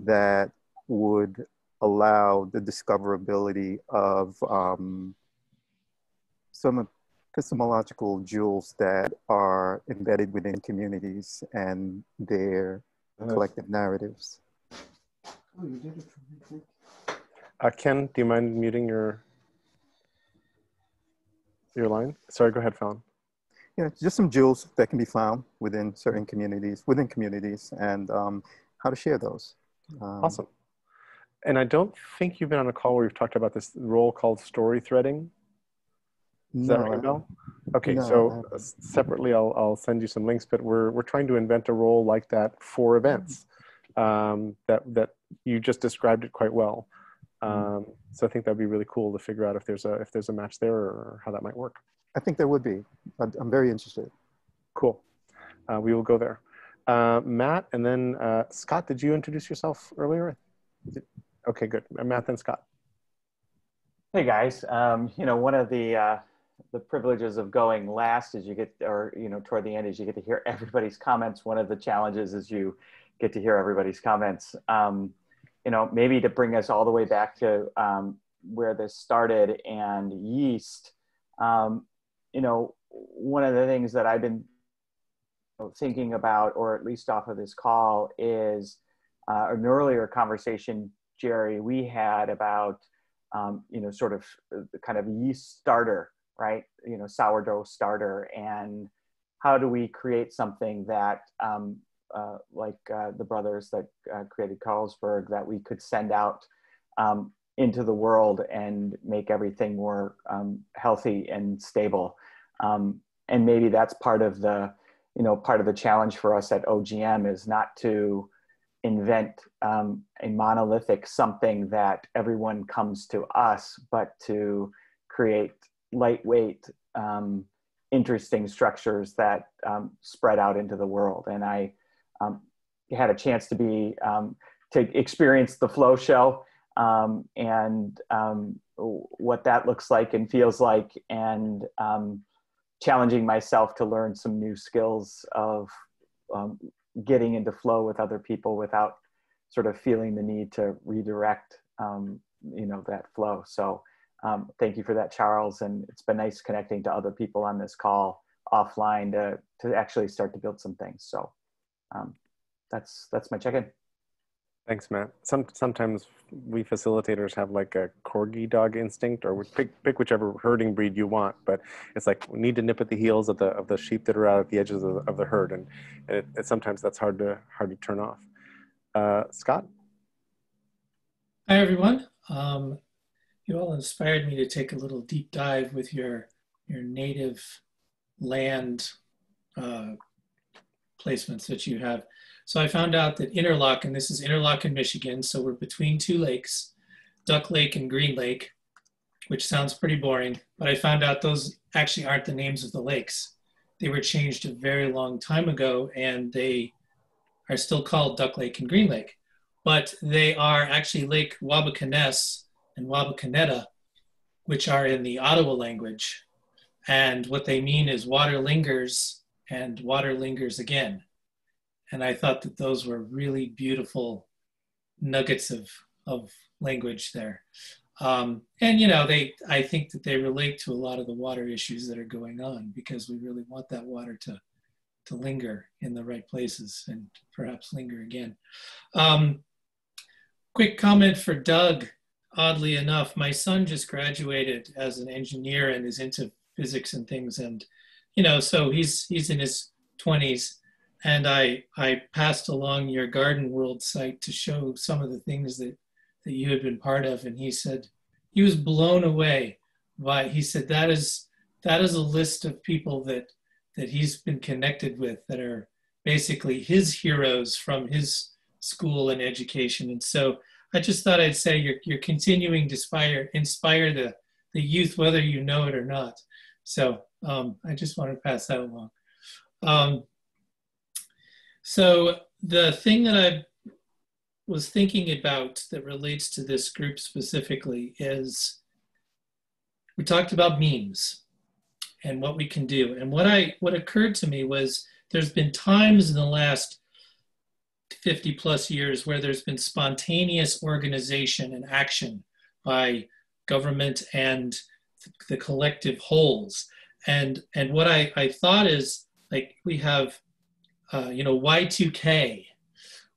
that would allow the discoverability of um, some epistemological jewels that are embedded within communities and their collective narratives. Uh, Ken, do you mind muting your your line? Sorry, go ahead, Fallon. You know, just some jewels that can be found within certain communities, within communities, and um, how to share those. Um, Awesome. And I don't think you've been on a call where we've talked about this role called story threading. Does that No, ring a bell? Okay, No, so separately, I'll, I'll send you some links, but we're, we're trying to invent a role like that for events. Um, that, that you just described it quite well. Um, so I think that'd be really cool to figure out if there's a, if there's a match there or how that might work. I think there would be. I'm I'm very interested. Cool. Uh, we will go there. Uh, Matt, and then uh, Scott, did you introduce yourself earlier? Did- Okay, good. Uh, Matt and Scott. Hey guys, um, you know one of the uh, the privileges of going last is you get, or you know, toward the end is you get to hear (laughs) everybody's comments. One of the challenges is you get to hear everybody's comments. Um, you know, maybe to bring us all the way back to um, where this started and yeast. Um, you know, one of the things that I've been thinking about, or at least off of this call, is uh, an earlier conversation, Jerry, we had about, um, you know, sort of the kind of yeast starter, right? You know, sourdough starter, and how do we create something that, um, uh, like uh, the brothers that uh, created Carlsberg, that we could send out um, into the world and make everything more um, healthy and stable. Um, and maybe that's part of the, you know, part of the challenge for us at OGM is not to invent um, a monolithic something that everyone comes to us, but to create lightweight, um, interesting structures that um, spread out into the world. And I um, had a chance to be to experience the flow show um, and um, what that looks like and feels like, and um, challenging myself to learn some new skills of um, getting into flow with other people without sort of feeling the need to redirect, um, you know, that flow. So thank you for that, Charles. And it's been nice connecting to other people on this call offline to, to actually start to build some things. So um, that's, that's my check-in. Thanks, Matt. Some sometimes we facilitators have like a corgi dog instinct, or pick pick whichever herding breed you want. But it's like we need to nip at the heels of the of the sheep that are out at the edges of the, of the herd, and it, it, sometimes that's hard to hard to turn off. Uh, Scott. Hi everyone. Um, you all inspired me to take a little deep dive with your your native land uh, placements that you have. So I found out that Interlochen, and this is Interlochen Michigan, so we're between two lakes, Duck Lake and Green Lake, which sounds pretty boring, but I found out those actually aren't the names of the lakes. They were changed a very long time ago, and they are still called Duck Lake and Green Lake, but they are actually Lake Wahbekaness and Wahbekanetta, which are in the Ottawa language. And what they mean is water lingers and water lingers again and I thought that those were really beautiful nuggets of of language there. Um, and you know, they I think that they relate to a lot of the water issues that are going on because we really want that water to to linger in the right places and perhaps linger again. Um, quick comment for Doug. Oddly enough, my son just graduated as an engineer and is into physics and things, and you know, so he's he's in his 20s and I I passed along your Garden World site to show some of the things that that you had been part of, and he said he was blown away by. He said that is that is a list of people that that he's been connected with that are basically his heroes from his school and education, and so I just thought I'd say you're you're continuing to inspire inspire the the youth whether you know it or not. So um, I just want to pass that along. Um, so the thing that I was thinking about that relates to this group specifically is we talked about memes and what we can do. And what I what occurred to me was there's been times in the last 50 plus years where there's been spontaneous organization and action by government and the collective wholes. And and what I, I thought is like we have uh, you know, Y2K.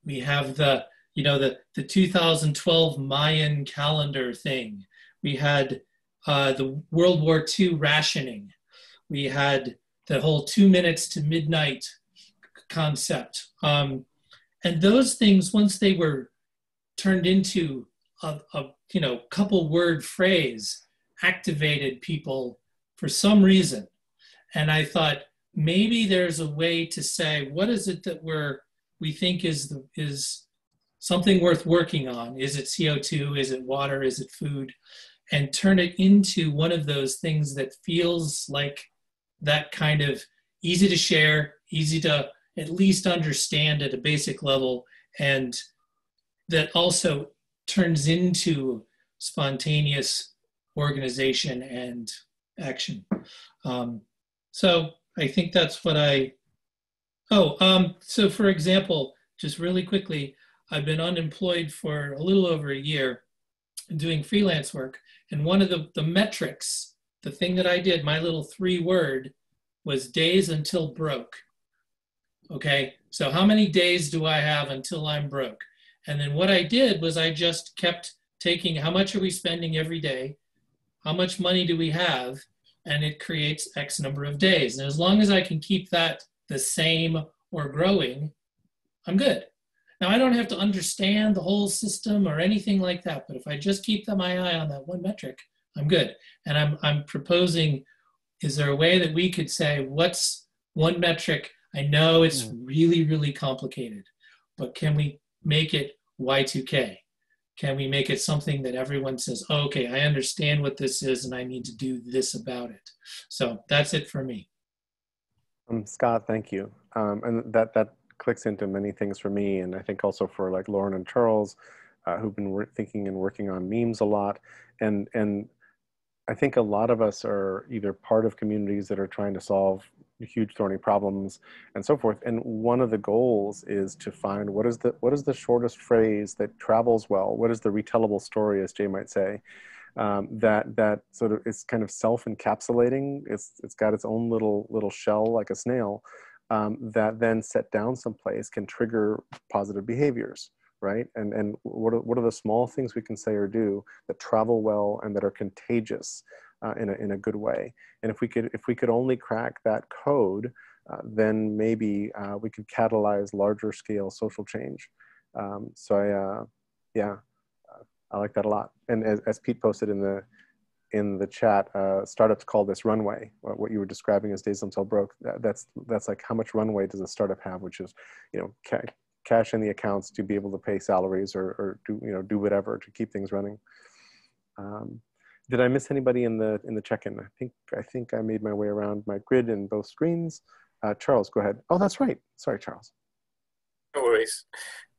We have the, you know, the, the 2012 Mayan calendar thing. We had uh, the World War II rationing. We had the whole two minutes to midnight concept. Um, and those things, once they were turned into a, a you know couple word phrase, activated people for some reason. And I thought, maybe there's a way to say what is it that we're we think is the, is something worth working on? Is it co2 is it water? Is it food? And turn it into one of those things that feels like that kind of easy to share easy to at least understand at a basic level and that also turns into spontaneous organization and action. Um, so I think that's what I. Oh, um, so for example, just really quickly, I've been unemployed for a little over a year doing freelance work. And one of the, the metrics, the thing that I did, my little three word, was days until broke. Okay, so how many days do I have until I'm broke? And then what I did was I just kept taking how much are we spending every day? How much money do we have? And it creates X number of days. And as long as I can keep that the same or growing, I'm good. Now, I don't have to understand the whole system or anything like that, but if I just keep my eye on that one metric, I'm good. And I'm, I'm proposing is there a way that we could say, what's one metric? I know it's really, really complicated, but can we make it Y2K? Can we make it something that everyone says, okay, I understand what this is and I need to do this about it? So that's it for me. Um, Scott, thank you. Um, and that, that clicks into many things for me. And I think also for like Lauren and Charles, uh, who've been thinking and working on memes a lot. And, and I think a lot of us are either part of communities that are trying to solve huge thorny problems and so forth. And one of the goals is to find what is the what is the shortest phrase that travels well? What is the retellable story, as Jay might say, um, that that sort of is kind of self-encapsulating. It's it's got its own little little shell like a snail. Um, that then set down someplace can trigger positive behaviors right? And and what are, what are the small things we can say or do that travel well and that are contagious uh, in a in a good way? And if we could if we could only crack that code, uh, then maybe uh, we could catalyze larger scale social change. Um, so I, uh, yeah, uh, I like that a lot. And as, as Pete posted in the in the chat, uh, startups call this runway. What you were describing as days until broke. That, that's that's like how much runway does a startup have, which is, you know, ca cash in the accounts to be able to pay salaries or, or do you know do whatever to keep things running. Um, did I miss anybody in the in the check-in? I think I think I made my way around my grid in both screens. Uh, Charles, go ahead. Oh, that's right. Sorry, Charles. No worries.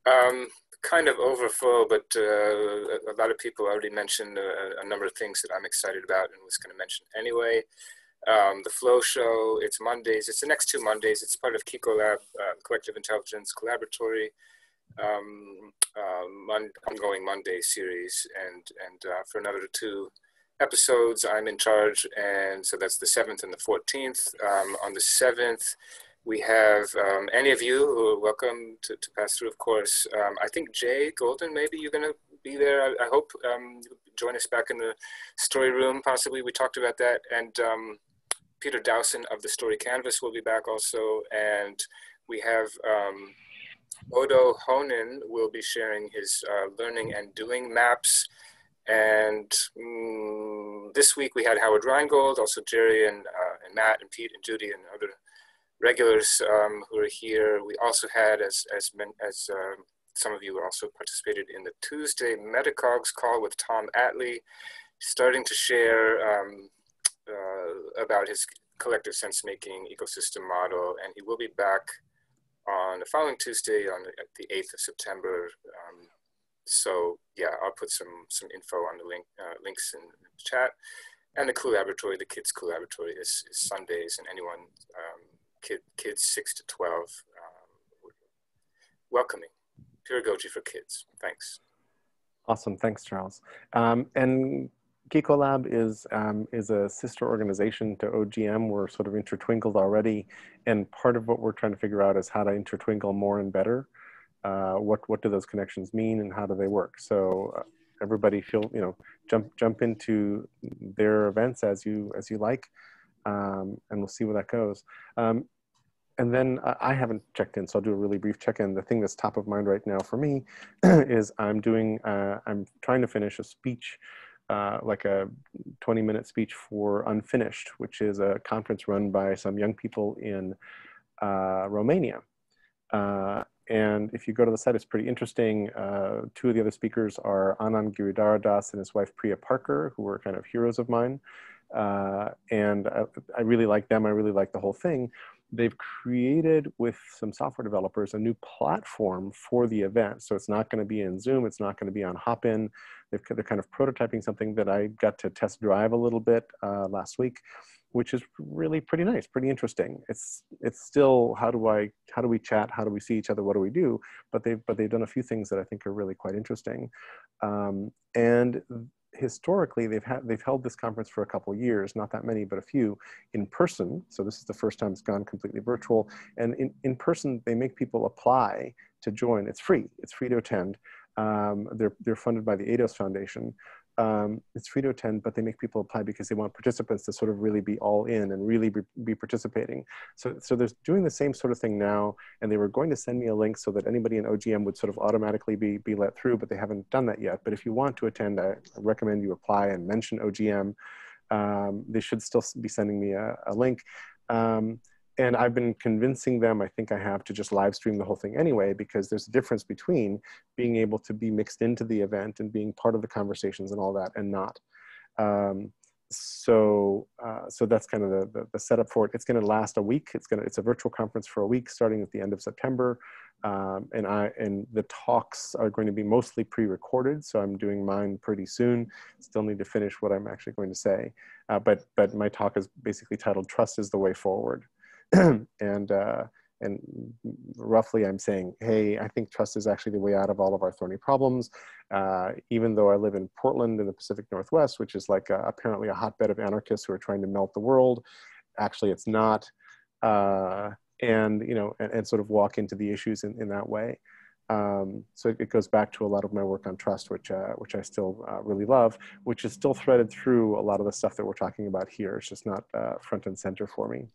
Um, kind of overflow, but uh, a lot of people already mentioned a, a, number of things that I'm excited about and was going to mention anyway. Um, the Flow Show, it's Mondays. It's the next two Mondays. It's part of Kiko Lab, uh, Collective Intelligence Collaboratory, um, uh, ongoing Monday series. And, and uh, for another two episodes, I'm in charge. And so that's the 7th and the 14th. Um, on the 7th, we have um, any of you who are welcome to, to pass through, of course. Um, I think Jay Golden, maybe you're going to be there. I, I hope um, join us back in the story room, possibly. We talked about that. And um, Peter Dowson of the Story Canvas will be back also. And we have um, Odo Honin will be sharing his uh, learning and doing maps. And mm, this week we had Howard Rheingold, also Jerry and, uh, and Matt and Pete and Judy and other regulars um, who are here. We also had, as, as, as uh, some of you also participated in the Tuesday Metacogs call with Tom Atlee, starting to share um, uh, about his collective sense-making ecosystem model. And he will be back on the following Tuesday on the, the 8th of September. Um, so yeah, I'll put some, some info on the link, uh, links in the chat. And the Collaboratory, the Kids Collaboratory is, is Sundays and anyone um, kid, kids 6 to 12, um, welcoming. Pedagogy for kids. Thanks. Awesome. Thanks, Charles. Um, and Kiko Lab is, um, is a sister organization to OGM. We're sort of intertwinkled already. And part of what we're trying to figure out is how to intertwinkle more and better. Uh, what, what do those connections mean and how do they work? So uh, everybody feel, you know, jump, jump into their events as you, as you like. Um, and we'll see where that goes. Um, and then uh, I haven't checked in, so I'll do a really brief check-in. The thing that's top of mind right now for me (clears throat) is I'm doing, uh, I'm trying to finish a speech, uh, like a 20-minute speech for Unfinished, which is a conference run by some young people in uh, Romania. Uh, and if you go to the site, it's pretty interesting. Uh, two of the other speakers are Anand Giridharadas and his wife Priya Parker, who were kind of heroes of mine. and I, I really like them. I really like the whole thing they've created with some software developers a new platform for the event. So it's not going to be in Zoom. It's not going to be on Hopin. They've, they're kind of prototyping something that I got to test drive a little bit uh, last week, which is really pretty nice, pretty interesting. It's it's still how do I how do we chat? How do we see each other? What do we do? But they've but they've done a few things that I think are really quite interesting. Um, and historically they've had they've held this conference for a couple years not that many but a few in person so this is the first time it's gone completely virtual and in, in person they make people apply to join it's free it's free to attend um, they're, they're funded by the ADOS Foundation um, it's free to attend, but they make people apply because they want participants to sort of really be all in and really be, be, participating. So, so they're doing the same sort of thing now, and they were going to send me a link so that anybody in OGM would sort of automatically be, be let through, but they haven't done that yet. But if you want to attend, I recommend you apply and mention OGM. Um, they should still be sending me a, a link. Um, and I've been convincing them, I think I have, to just live stream the whole thing anyway, because there's a difference between being able to be mixed into the event and being part of the conversations and all that and not. Um, so, uh, so that's kind of the, the, the, setup for it. It's going to last a week. It's going to, it's a virtual conference for a week starting at the end of September. Um, and I, and the talks are going to be mostly pre-recorded. So I'm doing mine pretty soon. Still need to finish what I'm actually going to say. Uh, but, but my talk is basically titled Trust is the Way Forward. (clears throat) and uh, and roughly I'm saying, hey, I think trust is actually the way out of all of our thorny problems. Uh, even though I live in Portland in the Pacific Northwest, which is like a, apparently a hotbed of anarchists who are trying to melt the world, actually it's not. Uh, and you know, and, and, sort of walk into the issues in, in that way. Um, so it, goes back to a lot of my work on trust, which uh, which I still uh, really love, which is still threaded through a lot of the stuff that we're talking about here. It's just not uh, front and center for me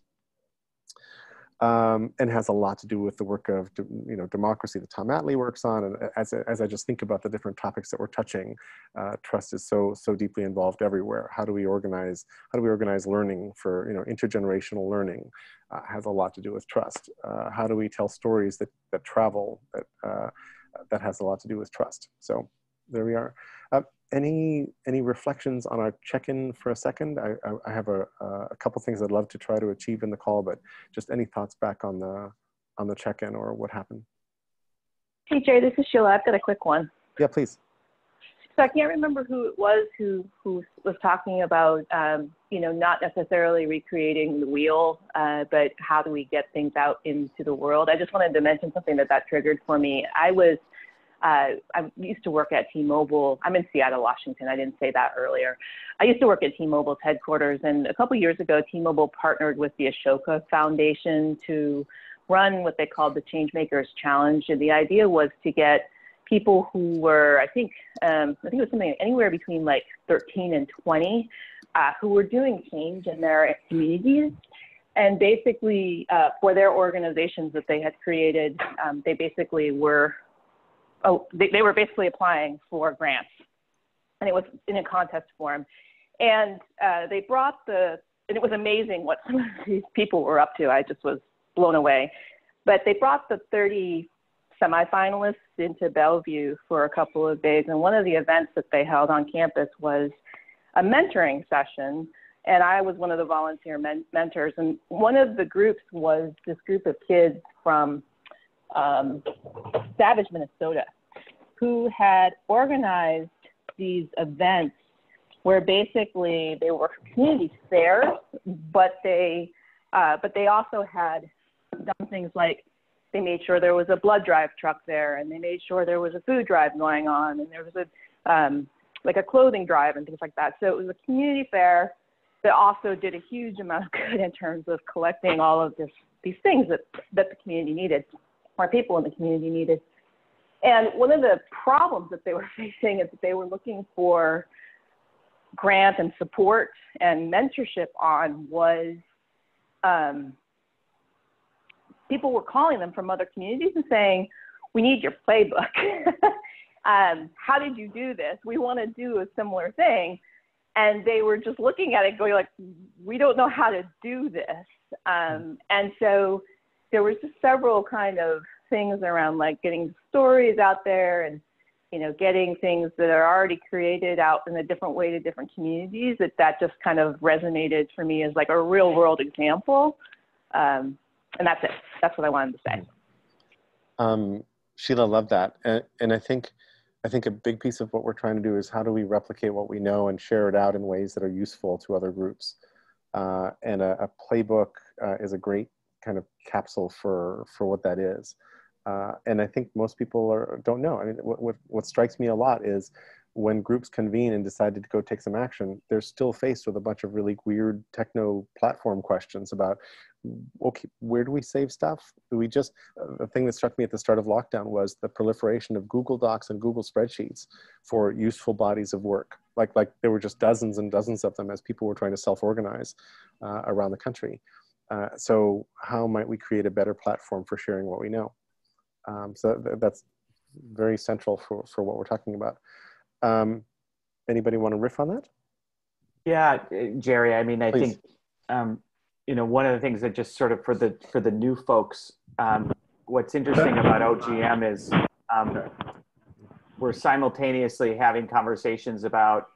um, and has a lot to do with the work of you know democracy that Tom Atlee works on. And as, as I just think about the different topics that we're touching, uh, trust is so so deeply involved everywhere. How do we organize? How do we organize learning for you know intergenerational learning? Uh, has a lot to do with trust. Uh, how do we tell stories that that travel? That uh, that has a lot to do with trust. So there we are. Any any reflections on our check-in for a second? I, I, I have a, a couple things I'd love to try to achieve in the call, but just any thoughts back on the on the check-in or what happened? Hey Jay, this is Sheila. I've got a quick one. Yeah, please. So I can't remember who it was who who was talking about um, you know not necessarily recreating the wheel, uh, but how do we get things out into the world? I just wanted to mention something that that triggered for me. I was uh, I used to work at T-Mobile. I'm in Seattle, Washington. I didn't say that earlier. I used to work at T-Mobile's headquarters, and a couple years ago, T-Mobile partnered with the Ashoka Foundation to run what they called the Changemakers Challenge. And the idea was to get people who were, I think, um, I think it was something anywhere between like 13 and 20, uh, who were doing change in their communities. And basically, uh, for their organizations that they had created, um, they basically were oh, they, they were basically applying for grants, and it was in a contest form. And uh, they brought the, and it was amazing what some of (laughs) these people were up to. I just was blown away. But they brought the 30 semifinalists into Bellevue for a couple of days. And one of the events that they held on campus was a mentoring session. And I was one of the volunteer men- mentors. And one of the groups was this group of kids from um, Savage, Minnesota, who had organized these events where basically they were community fairs, but they uh, but they also had done things like they made sure there was a blood drive truck there, and they made sure there was a food drive going on, and there was a um, like a clothing drive and things like that. So it was a community fair that also did a huge amount of good in terms of collecting all of this these things that that the community needed our people in the community needed. And one of the problems that they were (laughs) facing is that they were looking for grant and support and mentorship on was um, people were calling them from other communities and saying, we need your playbook. (laughs) um, how did you do this? We want to do a similar thing. And they were just looking at it going like, we don't know how to do this. Um, and so there was just several kind of things around like getting stories out there and you know getting things that are already created out in a different way to different communities that that just kind of resonated for me as like a real world example. Um, and that's it. That's what i wanted to say. Um, sheila loved that. And, and i think i think a big piece of what we're trying to do is how do we replicate what we know and share it out in ways that are useful to other groups? Uh, and a, a playbook uh, is a great kind of capsule for for what that is. Uh, and I think most people are, don't know. I mean, what, what, what strikes me a lot is when groups convene and decided to go take some action, they're still faced with a bunch of really weird techno platform questions about, okay, where do we save stuff? Do we just, the thing that struck me at the start of lockdown was the proliferation of Google Docs and Google spreadsheets for useful bodies of work. Like, like there were just dozens and dozens of them as people were trying to self-organize uh, around the country. Uh, so how might we create a better platform for sharing what we know? Um, so th that's very central for, for what we're talking about. Um, anybody want to riff on that? Yeah, Jerry. I mean, I Please. think um, you know one of the things that just sort of for the for the new folks, um, what's interesting about OGM is um, we're simultaneously having conversations about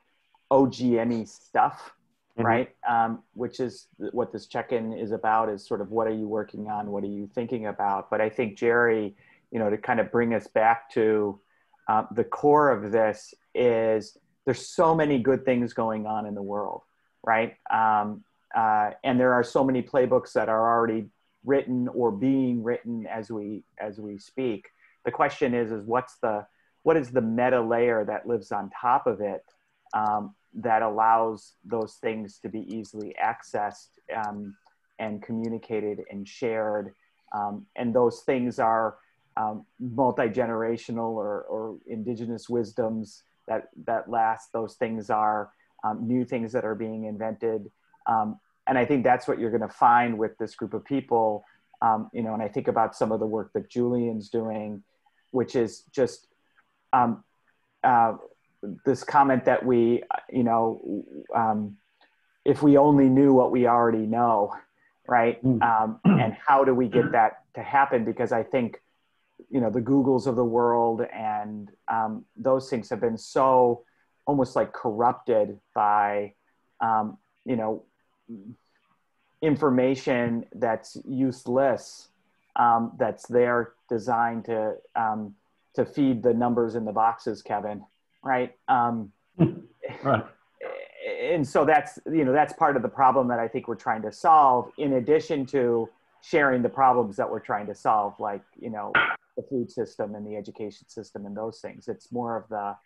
OGME stuff mm-hmm. right? Um, which is what this check-in is about is sort of what are you working on? What are you thinking about? But I think Jerry, you know, to kind of bring us back to uh, the core of this is there's so many good things going on in the world, right? Um, uh, and there are so many playbooks that are already written or being written as we as we speak. The question is, is what's the what is the meta layer that lives on top of it um, that allows those things to be easily accessed um, and communicated and shared. Um, and those things are um, multi-generational or, or indigenous wisdoms that, that last. Those things are um, new things that are being invented. Um, and I think that's what you're going to find with this group of people. Um, you know, and I think about some of the work that Julian's doing, which is just uh, this comment that we, you know, um, if we only knew what we already know, right? Um, and how do we get that to happen? Because I think, you know, the Googles of the world and um, those things have been so almost like corrupted by, um, you know, information that's useless, um, that's there designed to um, to feed the numbers in the boxes, Kevin, right? Um, (laughs) right. And so that's you know that's part of the problem that I think we're trying to solve. In addition to sharing the problems that we're trying to solve, like you know the food system and the education system and those things. It's more of the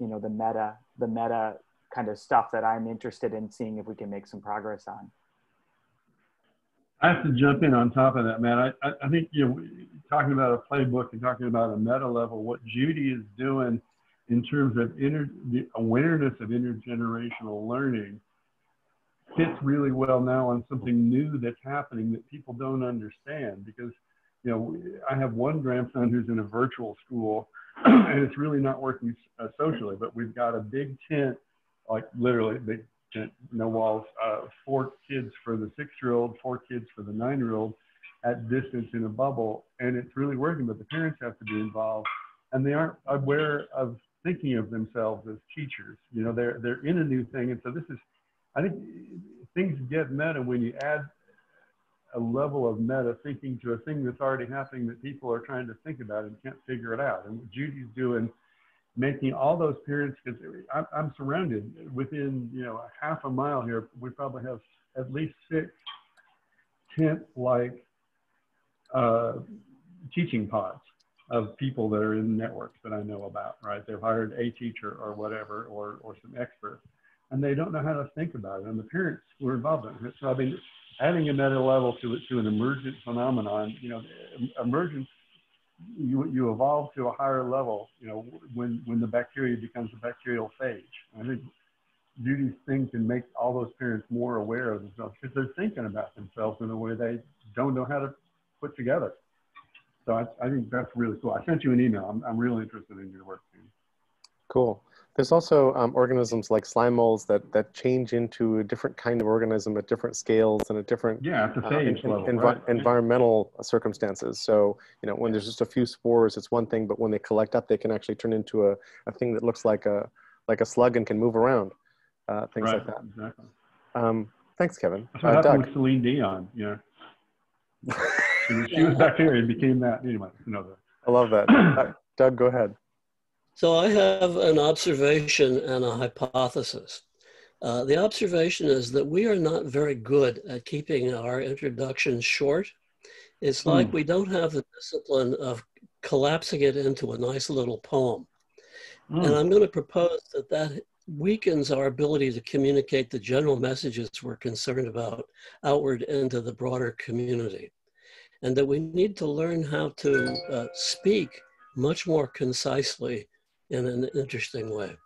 you know the meta the meta kind of stuff that I'm interested in seeing if we can make some progress on. I have to jump in on top of that, man. I, I, I think you know, talking about a playbook and talking about a meta level, what Judy is doing in terms of inter, the awareness of intergenerational learning fits really well now on something new that's happening that people don't understand because you know I have one grandson who's in a virtual school (clears throat) and it's really not working uh, socially, but we've got a big tent, like literally big tent, no walls, uh, four kids for the six-year-old, four kids for the nine-year-old, at distance in a bubble, and it's really working. But the parents have to be involved, and they aren't aware of thinking of themselves as teachers. You know, they're they're in a new thing, and so this is, I think, things get meta when you add a level of meta thinking to a thing that's already happening that people are trying to think about and can't figure it out. And what Judy's doing, making all those parents, because I'm, I'm surrounded within, you know, a half a mile here, we probably have at least six tent-like uh, teaching pods of people that are in networks that I know about, right? They've hired a teacher or whatever, or, or some expert, and they don't know how to think about it. And the parents were involved in it. So, I mean, adding a meta level to it to an emergent phenomenon, you know, emergence, you, you evolve to a higher level, you know, when, when the bacteria becomes a bacterial phage. I think Judy's thing can make all those parents more aware of themselves because they're thinking about themselves in a way they don't know how to put together. So I, I think that's really cool. I sent you an email. I'm, I'm really interested in your work. Too. Cool. There's also um, organisms like slime molds that, that change into a different kind of organism at different scales and at different yeah, at the uh, level, envi right. environmental circumstances. So, you know, when there's just a few spores, it's one thing, but when they collect up, they can actually turn into a, a thing that looks like a, like a slug and can move around, uh, things right, like that. Exactly. Um, thanks, Kevin. That's what Uh, happened Doug. with Celine Dion. Yeah. (laughs) she, was, she was bacteria and became that. Anyway, you know that. I love that. (coughs) Doug, go ahead. So I have an observation and a hypothesis. Uh, the observation is that we are not very good at keeping our introductions short. It's like Hmm. we don't have the discipline of collapsing it into a nice little poem. Hmm. And I'm going to propose that that weakens our ability to communicate the general messages we're concerned about outward into the broader community. And that we need to learn how to uh, speak much more concisely in an interesting way.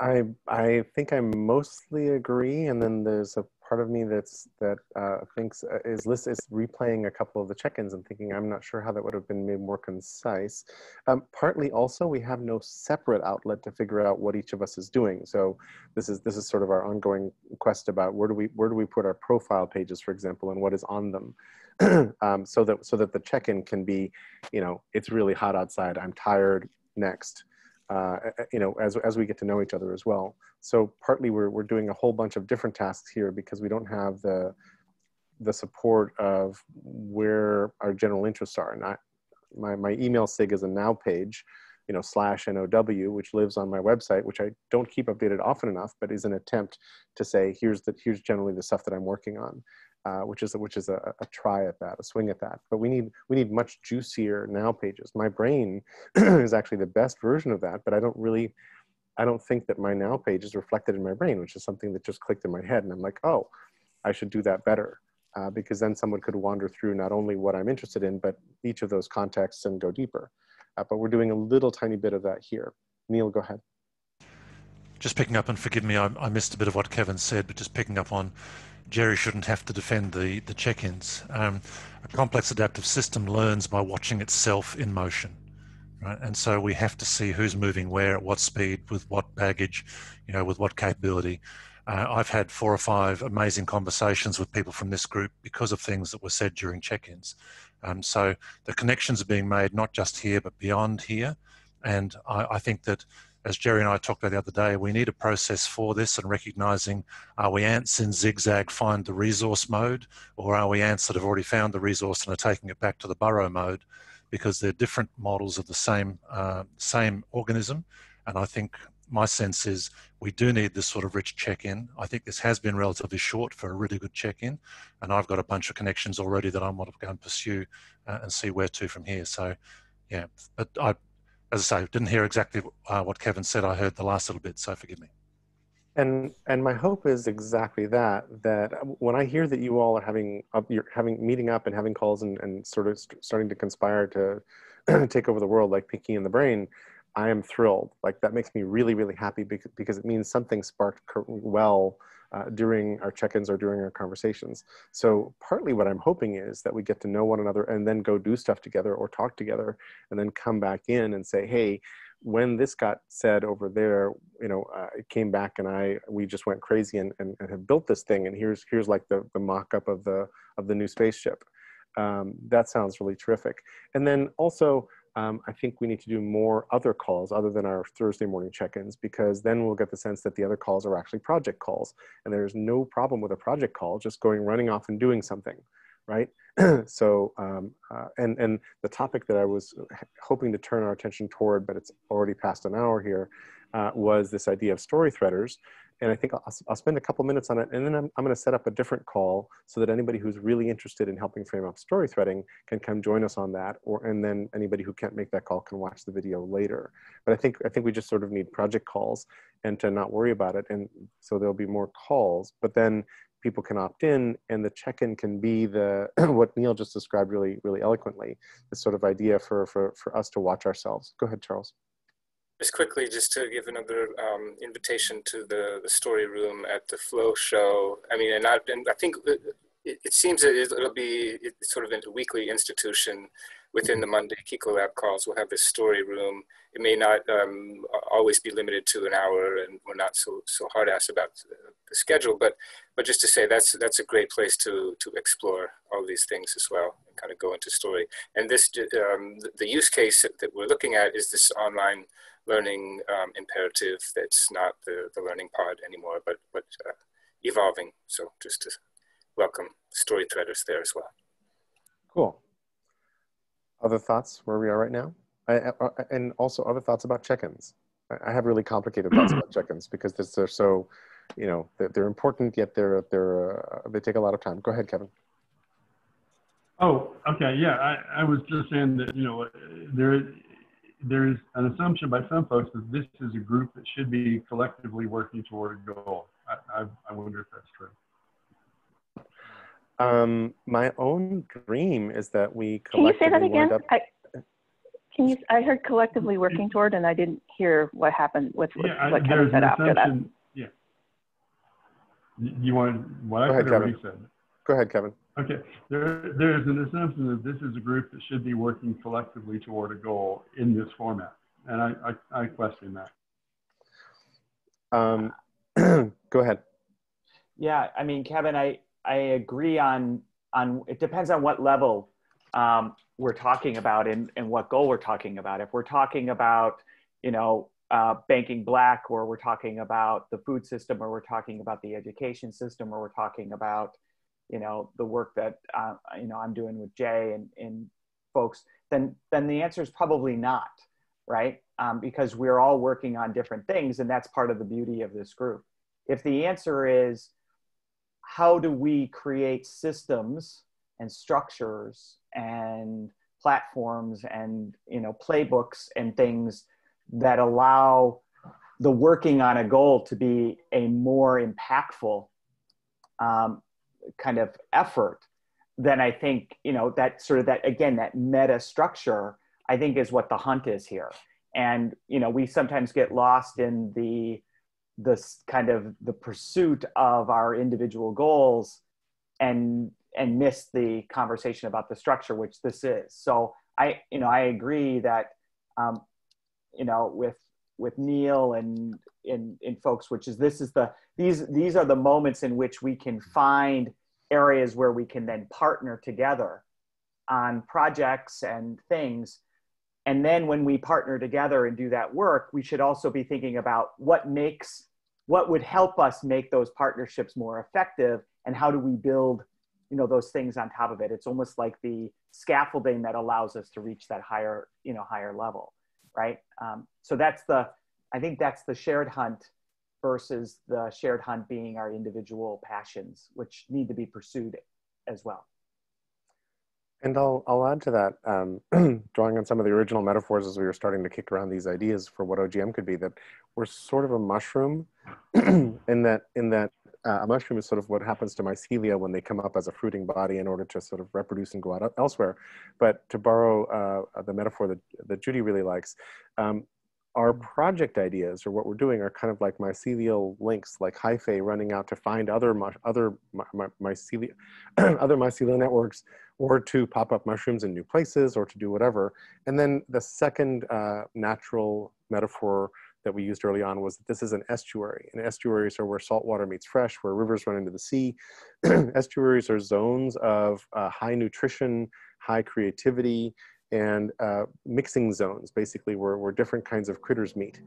I I think I mostly agree, and then there's a part of me that's that uh, thinks uh, is list is replaying a couple of the check-ins and thinking I'm not sure how that would have been made more concise. Um, partly also we have no separate outlet to figure out what each of us is doing. So this is this is sort of our ongoing quest about where do we where do we put our profile pages, for example, and what is on them. (clears throat) um, so that so that the check-in can be, you know, it's really hot outside. I'm tired. Next uh, you know, as, as we get to know each other as well. So partly we're, we're doing a whole bunch of different tasks here because we don't have the, the support of where our general interests are. And I, my, my email sig is a now page, you know, slash NOW, which lives on my website, which I don't keep updated often enough, but is an attempt to say, here's the, here's generally the stuff that I'm working on. Uh, which is a, which is a, a try at that, a swing at that. But we need we need much juicier now pages. My brain (clears throat) is actually the best version of that, but I don't really, I don't think that my now page is reflected in my brain, which is something that just clicked in my head, and I'm like, oh, I should do that better. uh, because then someone could wander through not only what I'm interested in, but each of those contexts and go deeper. Uh, but we're doing a little tiny bit of that here. Neil, go ahead. Just picking up, and forgive me, I, I missed a bit of what Kevin said, but just picking up on Jerry shouldn't have to defend the, the check-ins. Um, a complex adaptive system learns by watching itself in motion. Right? And so we have to see who's moving where, at what speed, with what baggage, you know, with what capability. Uh, I've had four or five amazing conversations with people from this group because of things that were said during check-ins. Um, so the connections are being made not just here but beyond here, and I, I, think that as Jerry and I talked about the other day, we need a process for this and recognizing are we ants in zigzag find the resource mode, or are we ants that have already found the resource and are taking it back to the burrow mode? Because they're different models of the same uh, same organism, and I think my sense is we do need this sort of rich check-in. I think this has been relatively short for a really good check-in, and I've got a bunch of connections already that I want to go and pursue uh, and see where to from here. So, yeah, but I, as I say, didn't hear exactly uh, what Kevin said. I heard the last little bit, so forgive me. And and my hope is exactly that. That when I hear that you all are having you're having meeting up and having calls and, and sort of starting to conspire to (clears throat) take over the world like Pinky and the Brain, I am thrilled. Like that makes me really, really happy because, because it means something sparked well uh, during our check-ins or during our conversations. So partly what I'm hoping is that we get to know one another and then go do stuff together or talk together and then come back in and say, hey, when this got said over there, you know, uh, it came back and I, we just went crazy and, and, and have built this thing. And here's, here's like the, the mock-up of the, of the new spaceship. Um, that sounds really terrific. And then also, um, I think we need to do more other calls other than our Thursday morning check-ins because then we'll get the sense that the other calls are actually project calls. And there's no problem with a project call, just going running off and doing something, right? (clears throat) so, um, uh, and, and the topic that I was hoping to turn our attention toward, but it's already past an hour here, uh, was this idea of story threaders and I think I'll, I'll, spend a couple minutes on it and then I'm, I'm going to set up a different call so that anybody who's really interested in helping frame up story threading can come join us on that or and then anybody who can't make that call can watch the video later. But I think I think we just sort of need project calls and to not worry about it and so there'll be more calls but then people can opt in and the check-in can be the (clears throat) what Neil just described really really eloquently this sort of idea for for for us to watch ourselves. Go ahead Charles just quickly, just to give another um, invitation to the, the story room at the Flow Show. I mean, and I, and I think it, it seems that it'll be sort of a weekly institution within the Monday Kiko Lab calls. We'll have this story room. It may not um, always be limited to an hour, and we're not so so hard ass about the, schedule. But but just to say that's that's a great place to to explore all these things as well and kind of go into story. And this um, the use case that we're looking at is this online learning um, imperative that's not the, the learning part anymore, but, but uh, evolving. So just to welcome story threaders there as well. Cool. Other thoughts where we are right now? I, I, and also other thoughts about check-ins. I have really complicated thoughts about (clears throat) check-ins because they're so, you know, they're, they're important yet they're they're uh, they take a lot of time. Go ahead, Kevin. Oh, okay, yeah. I, I was just saying that you know there there's an assumption by some folks that this is a group that should be collectively working toward a goal. I, I, I wonder if that's true. Um, my own dream is that we Can you say that again? I, can you? I heard collectively working toward, and I didn't hear what happened. What, yeah, what Kevin said after that? Yeah. You want what Go I ahead, already said? Go ahead, Kevin. Okay, there, there's an assumption that this is a group that should be working collectively toward a goal in this format, and I, I, I question that. Um, (clears throat) go ahead. Yeah, I mean, Kevin, I, I agree on, on, it depends on what level um, we're talking about and, and what goal we're talking about. If we're talking about, you know, uh, banking black, or we're talking about the food system, or we're talking about the education system, or we're talking about, you know the work that uh, you know I'm doing with Jay and, and folks, then then the answer is probably not, right? Um, because we're all working on different things, and that's part of the beauty of this group. If the answer is how do we create systems and structures and platforms and you know playbooks and things that allow the working on a goal to be a more impactful um, kind of effort, then I think you know that sort of that again that meta structure I think is what the hunt is here. And you know we sometimes get lost in the this kind of the pursuit of our individual goals and and miss the conversation about the structure which this is so i you know i agree that um, you know with with neil and in in folks which is this is the these these are the moments in which we can find areas where we can then partner together on projects and things. And then when we partner together and do that work we should also be thinking about what makes what would help us make those partnerships more effective and how do we build you know those things on top of it. It's almost like the scaffolding that allows us to reach that higher you know higher level right? Um, so that's the i think that's the shared hunt versus the shared hunt being our individual passions which need to be pursued as well. And I'll, I'll add to that, um, (clears throat) drawing on some of the original metaphors as we were starting to kick around these ideas for what OGM could be, that we're sort of a mushroom (clears throat) in that, in that uh, a mushroom is sort of what happens to mycelia when they come up as a fruiting body in order to sort of reproduce and go out elsewhere. But to borrow uh, the metaphor that, that Judy really likes, um, our project ideas or what we're doing are kind of like mycelial links, like hyphae running out to find other other my, mycelia, (clears throat) other mycelial networks, or to pop up mushrooms in new places, or to do whatever. And then the second uh, natural metaphor that we used early on was that this is an estuary. And estuaries are where salt water meets fresh, where rivers run into the sea. (clears throat) estuaries are zones of uh, high nutrition, high creativity, and uh, mixing zones, basically, where, where different kinds of critters meet.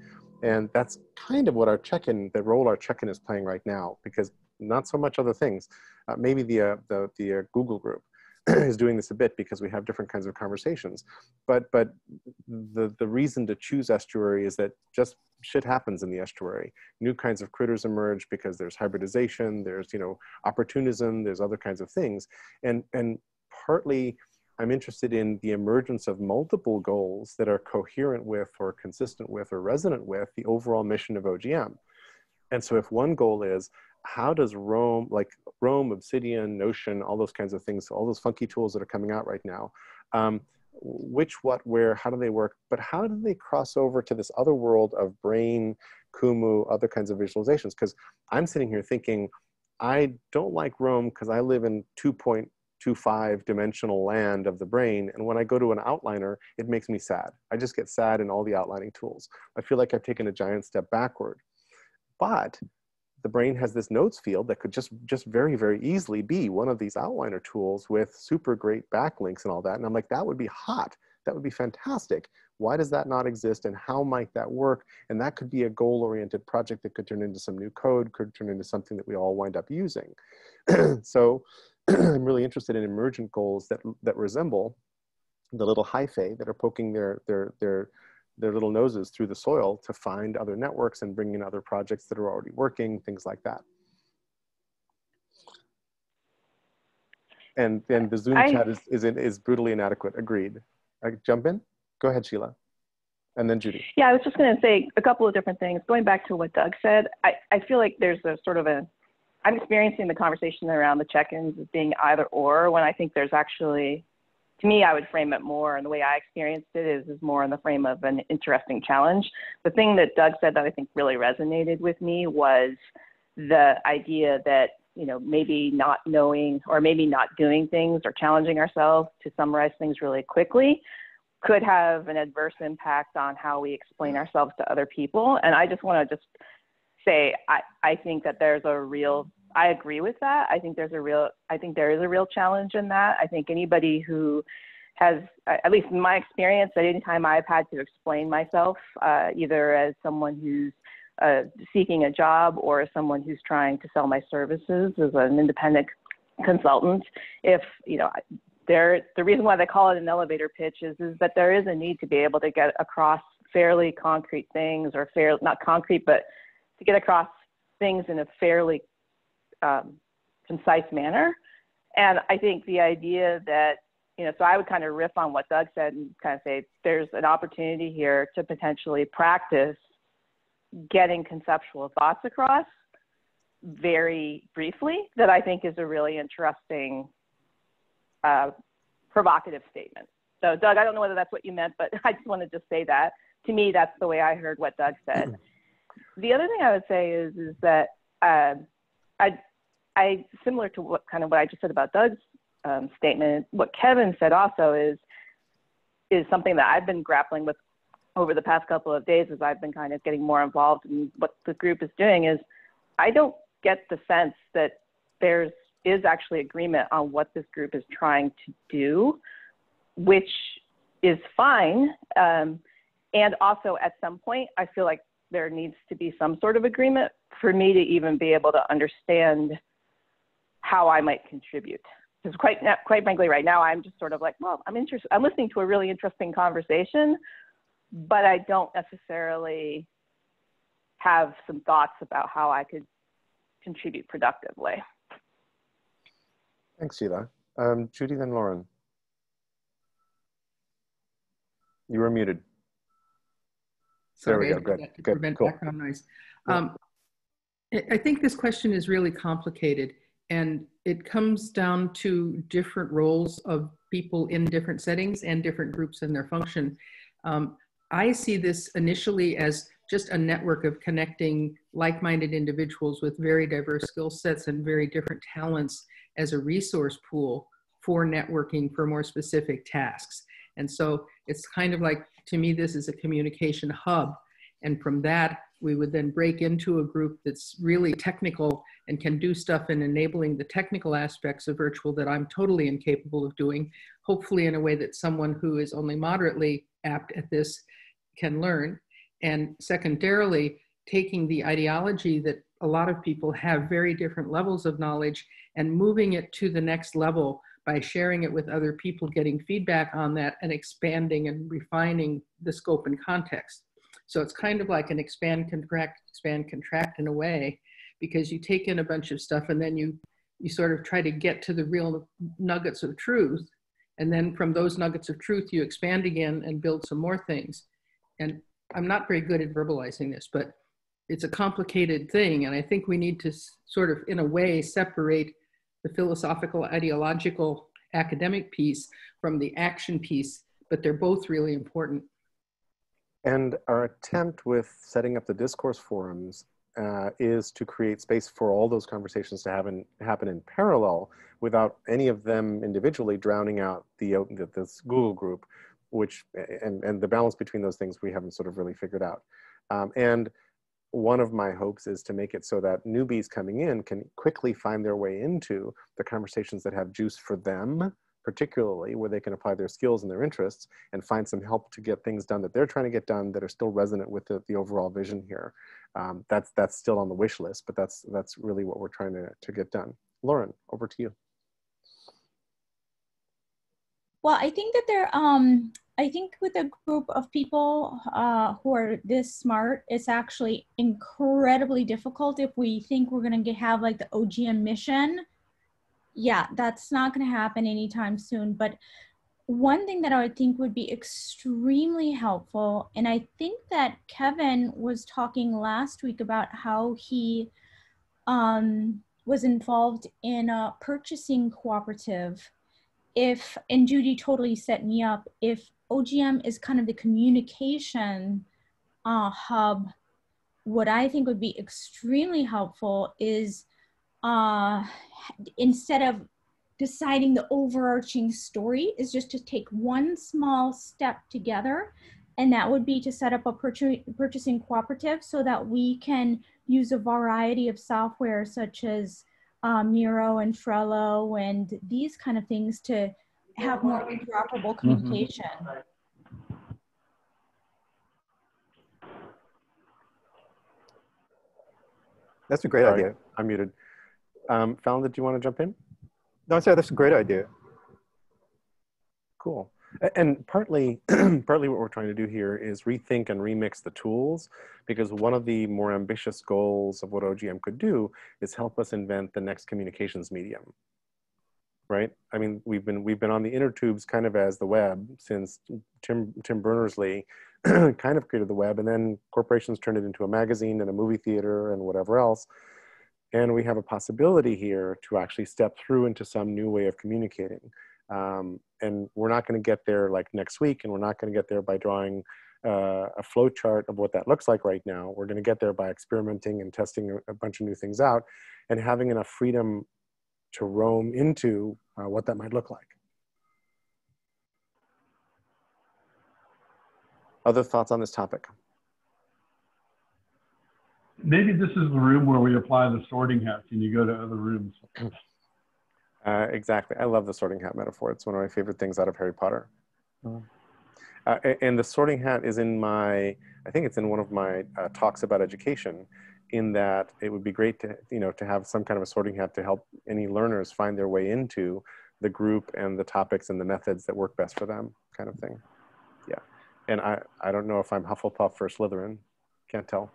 And that's kind of what our check-in, the role our check-in is playing right now, because not so much other things. Uh, maybe the, uh, the, the uh, Google group (clears throat) is doing this a bit because we have different kinds of conversations. But, but the, the reason to choose estuary is that just shit happens in the estuary. New kinds of critters emerge because there's hybridization, there's, you know, opportunism, there's other kinds of things. And, and partly I'm interested in the emergence of multiple goals that are coherent with or consistent with or resonant with the overall mission of OGM. And so if one goal is how does Roam, like Roam, Obsidian, Notion, all those kinds of things, all those funky tools that are coming out right now, um, which, what, where, how do they work? But how do they cross over to this other world of brain, Kumu, other kinds of visualizations? Because I'm sitting here thinking, I don't like Roam because I live in 2.25 dimensional land of the brain. And when I go to an outliner, it makes me sad. I just get sad in all the outlining tools. I feel like I've taken a giant step backward. But the brain has this notes field that could just, just very, very easily be one of these outliner tools with super great backlinks and all that. And I'm like, that would be hot. That would be fantastic. Why does that not exist and how might that work? And that could be a goal oriented project that could turn into some new code, could turn into something that we all wind up using. (clears throat) so (clears throat) I'm really interested in emergent goals that, that resemble the little hyphae that are poking their, their, their, their little noses through the soil to find other networks and bring in other projects that are already working, things like that. And then the Zoom I, chat is, is, is brutally inadequate. Agreed. I jump in? Go ahead, Sheila. And then Judy. Yeah, I was just going to say a couple of different things. Going back to what Doug said, I, I feel like there's a sort of a I'm experiencing the conversation around the check-ins as being either or when I think there's actually to me I would frame it more and the way I experienced it is is more in the frame of an interesting challenge. The thing that Doug said that I think really resonated with me was the idea that you know maybe not knowing or maybe not doing things or challenging ourselves to summarize things really quickly could have an adverse impact on how we explain ourselves to other people and i just want to just say I, I think that there's a real I agree with that. I think there's a real I think there is a real challenge in that. I think anybody who has at least in my experience at any time I've had to explain myself uh, either as someone who's uh, seeking a job or as someone who's trying to sell my services as an independent consultant if you know there the reason why they call it an elevator pitch is is that there is a need to be able to get across fairly concrete things or fair not concrete but to get across things in a fairly um, concise manner. And I think the idea that, you know, so I would kind of riff on what Doug said and kind of say there's an opportunity here to potentially practice getting conceptual thoughts across very briefly that I think is a really interesting, uh, provocative statement. So, Doug, I don't know whether that's what you meant, but (laughs) I just wanted to say that. To me, that's the way I heard what Doug said. the other thing I would say is is that uh, I, I similar to what kind of what I just said about Doug's um, statement. What Kevin said also is is something that I've been grappling with over the past couple of days as I've been kind of getting more involved in what the group is doing. Is I don't get the sense that there's is actually agreement on what this group is trying to do, which is fine. Um, and also, at some point, I feel like there needs to be some sort of agreement for me to even be able to understand how I might contribute. Because quite quite frankly, right now I'm just sort of like, well, I'm interested. I'm listening to a really interesting conversation, but I don't necessarily have some thoughts about how I could contribute productively. Thanks, Sheila. Um, Judy, then Lauren. You were muted. Sorry, there we go. Good. Good. Prevent Cool. background noise. Um, I I think this question is really complicated and it comes down to different roles of people in different settings and different groups and their function. Um, I see this initially as just a network of connecting like-minded individuals with very diverse skill sets and very different talents as a resource pool for networking for more specific tasks. And so it's kind of like, to me, this is a communication hub. And from that, we would then break into a group that's really technical and can do stuff in enabling the technical aspects of virtual that I'm totally incapable of doing, hopefully in a way that someone who is only moderately apt at this can learn. And secondarily, taking the ideology that a lot of people have very different levels of knowledge and moving it to the next level by sharing it with other people, getting feedback on that, and expanding and refining the scope and context. So it's kind of like an expand, contract, expand, contract in a way, because you take in a bunch of stuff and then you you sort of try to get to the real nuggets of truth, and then from those nuggets of truth you expand again and build some more things. And I'm not very good at verbalizing this, but it's a complicated thing, and I think we need to sort of, in a way, separate the philosophical, ideological, academic piece from the action piece, but they're both really important. And our attempt with setting up the discourse forums uh, is to create space for all those conversations to happen, happen in parallel without any of them individually drowning out the, the this Google group, which, and, and the balance between those things we haven't sort of really figured out. Um, and one of my hopes is to make it so that newbies coming in can quickly find their way into the conversations that have juice for them particularly where they can apply their skills and their interests and find some help to get things done that they're trying to get done that are still resonant with the, the overall vision here. Um, that's, that's still on the wish list, but that's, that's really what we're trying to, to get done. Lauren, over to you. Well, I think that there, um, I think with a group of people uh, who are this smart, it's actually incredibly difficult if we think we're going to have like the OGM mission yeah, that's not going to happen anytime soon. But one thing that I would think would be extremely helpful, and I think that Kevin was talking last week about how he um, was involved in a purchasing cooperative. If, and Judy totally set me up, if OGM is kind of the communication uh, hub, what I think would be extremely helpful is uh, instead of deciding the overarching story is just to take one small step together and that would be to set up a purchasing cooperative so that we can use a variety of software such as um, Miro and Trello and these kind of things to have more interoperable Mm-hmm. communication. That's a great Sorry, idea. I'm muted. Um, Fallon, did you want to jump in? No, I said that's a great idea. Cool. And partly, (clears throat) partly what we're trying to do here is rethink and remix the tools because one of the more ambitious goals of what OGM could do is help us invent the next communications medium. Right? I mean, we've been we've been on the inner tubes kind of as the web since Tim Tim Berners-Lee (clears throat) kind of created the web, and then corporations turned it into a magazine and a movie theater and whatever else. And we have a possibility here to actually step through into some new way of communicating. Um, and we're not going to get there like next week, and we're not going to get there by drawing uh, a flow chart of what that looks like right now. We're going to get there by experimenting and testing a, a, bunch of new things out and having enough freedom to roam into uh, what that might look like. Other thoughts on this topic? Maybe this is the room where we apply the sorting hat and you go to other rooms. Uh, exactly. I love the sorting hat metaphor. It's one of my favorite things out of Harry Potter. Mm. Uh, and the sorting hat is in my, I think it's in one of my uh, talks about education in that it would be great to, you know, to have some kind of a sorting hat to help any learners find their way into the group and the topics and the methods that work best for them kind of thing. Yeah. And I, I don't know if I'm Hufflepuff or Slytherin. Can't tell.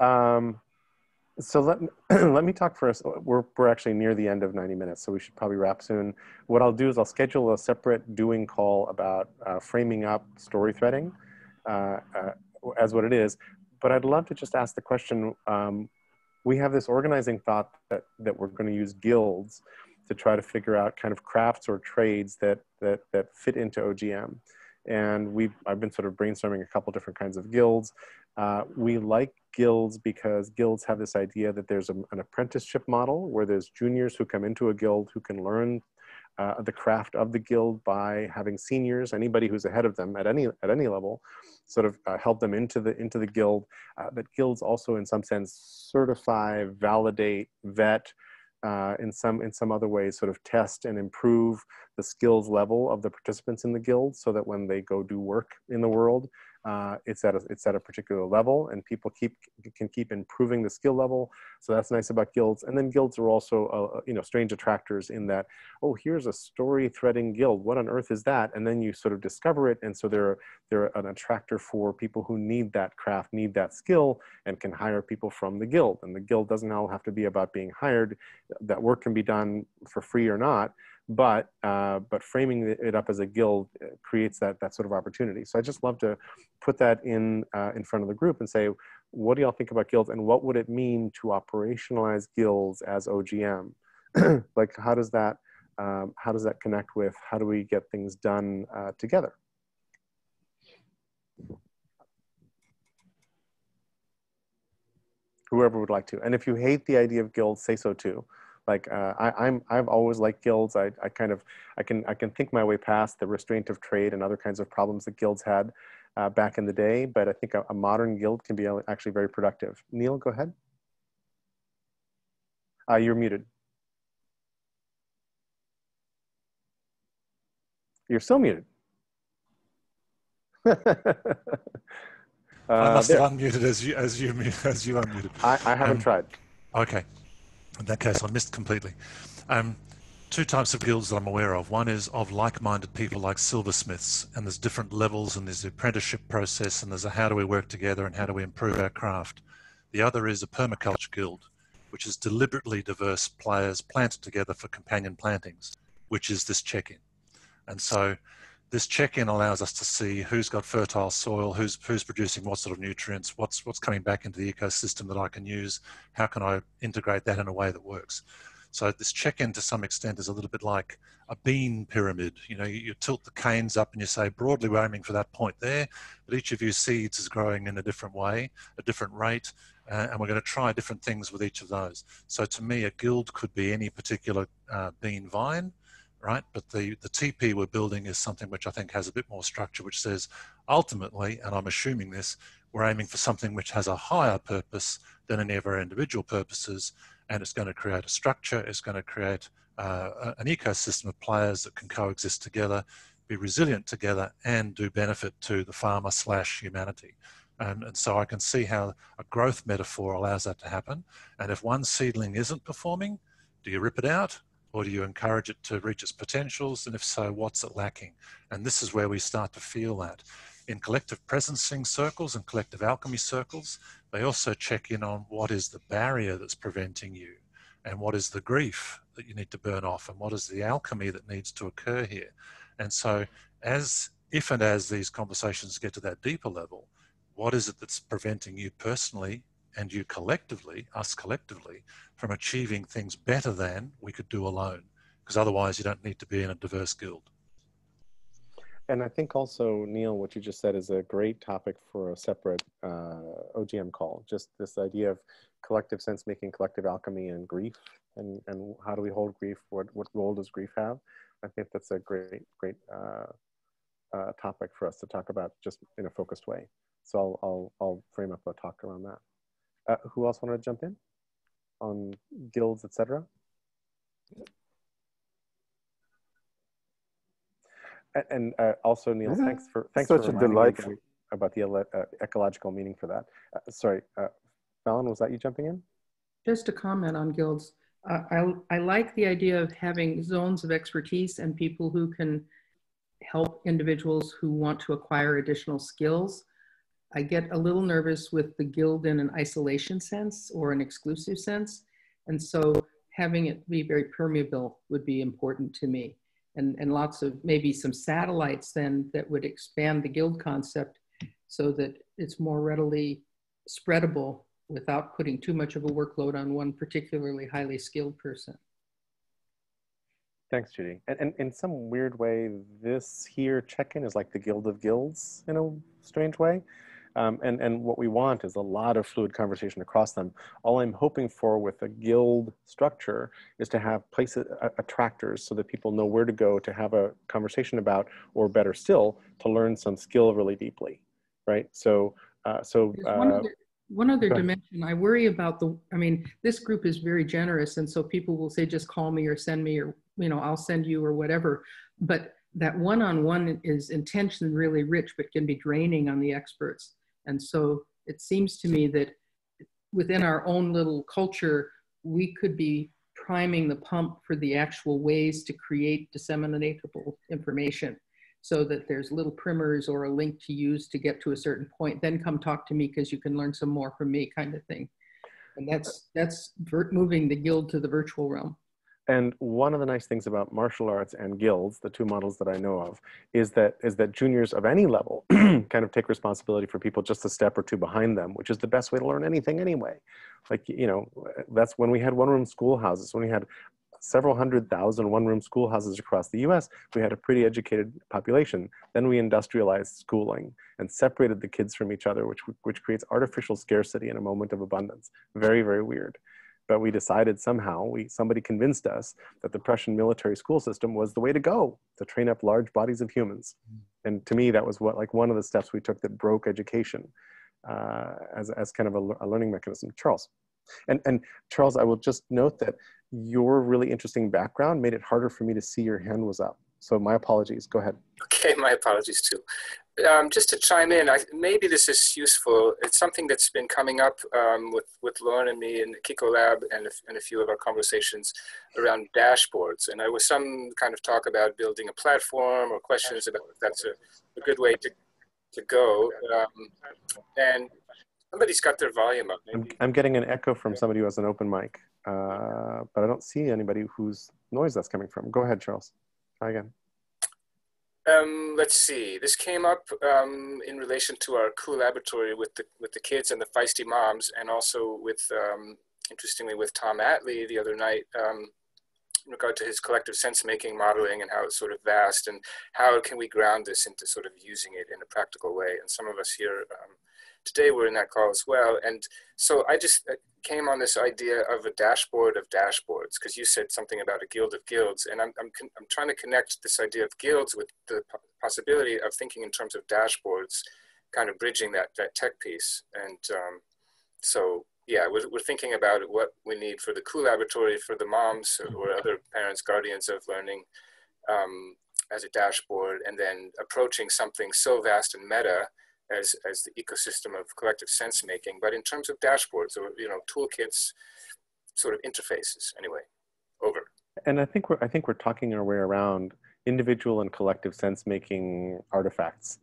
Um, so let, (clears throat) let me talk first. We're, we're actually near the end of 90 minutes, so we should probably wrap soon. What I'll do is I'll schedule a separate doing call about uh, framing up story threading uh, uh, as what it is. But I'd love to just ask the question, um, we have this organizing thought that, that we're gonna use guilds to try to figure out kind of crafts or trades that, that, that fit into OGM. And we've, I've been sort of brainstorming a couple different kinds of guilds. Uh, we like guilds because guilds have this idea that there's a, an apprenticeship model where there's juniors who come into a guild who can learn uh, the craft of the guild by having seniors, anybody who's ahead of them at any at any level, sort of uh, help them into the into the guild. Uh, that guilds also, in some sense, certify, validate, vet, uh, in some in some other ways, sort of test and improve the skills level of the participants in the guild, so that when they go do work in the world, uh, it's at a, it's at a particular level and people keep can keep improving the skill level. So that's nice about guilds. And then guilds are also uh, you know strange attractors in that oh here's a story threading guild. What on earth is that? And then you sort of discover it. And so they're they're an attractor for people who need that craft need that skill and can hire people from the guild. And the guild doesn't all have to be about being hired. That work can be done for free or not but uh, but framing it up as a guild uh, creates that that sort of opportunity. So I just love to put that in uh, in front of the group and say, what do y'all think about guilds, and what would it mean to operationalize guilds as OGM? (clears throat) like, how does that um, how does that connect with how do we get things done uh, together? Whoever would like to, and if you hate the idea of guilds, say so too. Like uh, I, am I've always liked guilds. I, I kind of, I can, I can think my way past the restraint of trade and other kinds of problems that guilds had uh, back in the day. But I think a, a modern guild can be actually very productive. Neil, go ahead. Uh, you're muted. You're still muted. (laughs) I must have unmuted as you as you as you unmuted. I, I haven't um, tried. Okay. In that case, I missed completely. Um, two types of guilds that I'm aware of. One is of like-minded people like silversmiths, and there's different levels, and there's the apprenticeship process, and there's a how do we work together and how do we improve our craft. The other is a permaculture guild, which is deliberately diverse players planted together for companion plantings, which is this check-in. And so this check-in allows us to see who's got fertile soil, who's who's producing what sort of nutrients, what's what's coming back into the ecosystem that I can use, how can I integrate that in a way that works. So this check-in to some extent is a little bit like a bean pyramid. You know, you, you, tilt the canes up and you say broadly we're aiming for that point there, but each of your seeds is growing in a different way, a different rate, uh, and we're going to try different things with each of those. So to me, a guild could be any particular uh, bean vine, right? But the, the TP we're building is something which I think has a bit more structure, which says ultimately, and I'm assuming this, we're aiming for something which has a higher purpose than any of our individual purposes, and it's going to create a structure, it's going to create uh, an ecosystem of players that can coexist together, be resilient together, and do benefit to the farmer slash humanity. And, and, so I can see how a growth metaphor allows that to happen. And if one seedling isn't performing, do you rip it out? Or do you encourage it to reach its potentials? And if so, what's it lacking? And this is where we start to feel that. In collective presencing circles and collective alchemy circles, they also check in on what is the barrier that's preventing you and what is the grief that you need to burn off and what is the alchemy that needs to occur here. And so as if and as these conversations get to that deeper level, what is it that's preventing you personally and you collectively, us collectively, from achieving things better than we could do alone. Because otherwise, you don't need to be in a diverse guild. And I think also, Neil, what you just said is a great topic for a separate uh, OGM call. Just this idea of collective sense making, collective alchemy, and grief, and, and how do we hold grief? What, what role does grief have? I think that's a great, great uh, uh, topic for us to talk about just in a focused way. So I'll, I'll, I'll frame up a talk around that. Uh, who else wanted to jump in on guilds, etc.? And uh, also, Neil, thanks for thanks Such for a reminding me delightful- about the uh, ecological meaning for that. Uh, sorry, uh, Fallon, was that you jumping in? Just a comment on guilds. Uh, I, I like the idea of having zones of expertise and people who can help individuals who want to acquire additional skills. I get a little nervous with the guild in an isolation sense or an exclusive sense. And so having it be very permeable would be important to me. And, and lots of maybe some satellites then that would expand the guild concept so that it's more readily spreadable without putting too much of a workload on one particularly highly skilled person. Thanks, Judy. And, and in some weird way, this here check-in is like the Guild of Guilds in a strange way. Um, and, and what we want is a lot of fluid conversation across them. All I'm hoping for with a guild structure is to have places, uh, attractors so that people know where to go to have a conversation about, or better still, to learn some skill really deeply, right? So, uh, so one uh, other, one other dimension, I worry about the, I mean, this group is very generous. And so people will say, just call me or send me or, you know, I'll send you or whatever. But that one-on-one is intention really rich, but can be draining on the experts. And so it seems to me that within our own little culture, we could be priming the pump for the actual ways to create disseminatable information so that there's little primers or a link to use to get to a certain point. Then come talk to me because you can learn some more from me kind of thing. And that's, that's moving the guild to the virtual realm. And one of the nice things about martial arts and guilds, the two models that I know of, is that is that juniors of any level (clears throat) kind of take responsibility for people just a step or two behind them, which is the best way to learn anything anyway. Like you know, that's when we had one-room schoolhouses, when we had several hundred thousand one-room schoolhouses across the U.S. We had a pretty educated population. Then we industrialized schooling and separated the kids from each other, which which creates artificial scarcity in a moment of abundance. Very very weird but we decided somehow we somebody convinced us that the prussian military school system was the way to go to train up large bodies of humans. And to me that was what like one of the steps we took that broke education uh, as, as kind of a, a learning mechanism. Charles. And and charles i will just note that your really interesting background made it harder for me to see your hand was up. So my apologies. Go ahead. Okay, my apologies too. Um, just to chime in, I, maybe this is useful. It's something that's been coming up um, with, with Lauren and me in the Kiko Lab and a, and a few of our conversations around dashboards. And there was some kind of talk about building a platform or questions about if that's a, a good way to, to go. Um, and somebody's got their volume up. I'm, I'm getting an echo from somebody who has an open mic uh, but i don't see anybody whose noise that's coming from go ahead charles try again Um, let's see. This came up um, in relation to our cool laboratory with the with the kids and the feisty moms, and also with um, interestingly with Tom Atlee the other night um, in regard to his collective sense making modeling and how it's sort of vast and how can we ground this into sort of using it in a practical way. And some of us here um, today we're in that call as well. And so I just uh, came on this idea of a dashboard of dashboards because you said something about a guild of guilds, and I'm, I'm, I'm trying to connect this idea of guilds with the possibility of thinking in terms of dashboards, kind of bridging that, that tech piece. And um, so, yeah, we're, we're thinking about what we need for the cool laboratory for the moms or other parents, guardians of learning um, as a dashboard, and then approaching something so vast and meta as, as the ecosystem of collective sense making, but in terms of dashboards or you know toolkits, sort of interfaces. Anyway, over. And I think we're I think we're talking our way around individual and collective sense making artifacts.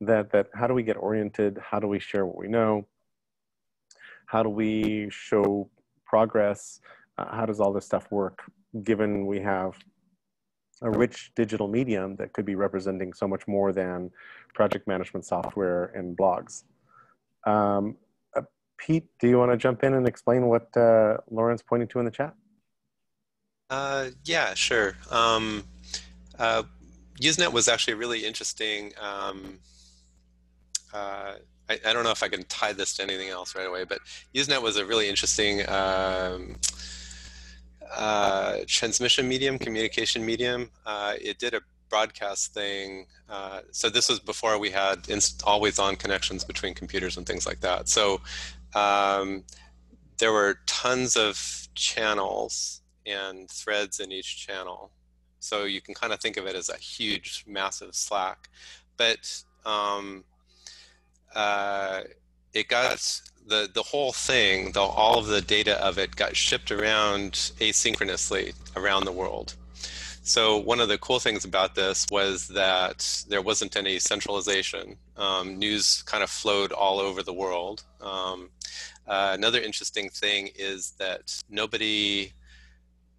That that how do we get oriented? How do we share what we know? How do we show progress? Uh, how does all this stuff work? Given we have a rich digital medium that could be representing so much more than project management software and blogs. Um, a Pete, do you want to jump in and explain what uh, Lauren's pointing to in the chat? Uh, yeah, sure. Um, uh, Usenet was actually really interesting. Um, uh, I, I, don't know if I can tie this to anything else right away, but Usenet was a really interesting um, uh, transmission medium, communication medium. Uh, it did a broadcast thing. Uh, so this was before we had inst- always on connections between computers and things like that. So um, there were tons of channels and threads in each channel. So you can kind of think of it as a huge, massive Slack. But um, uh, it got the the whole thing, the, all of the data of it got shipped around asynchronously around the world. So one of the cool things about this was that there wasn't any centralization. Um, news kind of flowed all over the world. Um, uh, another interesting thing is that nobody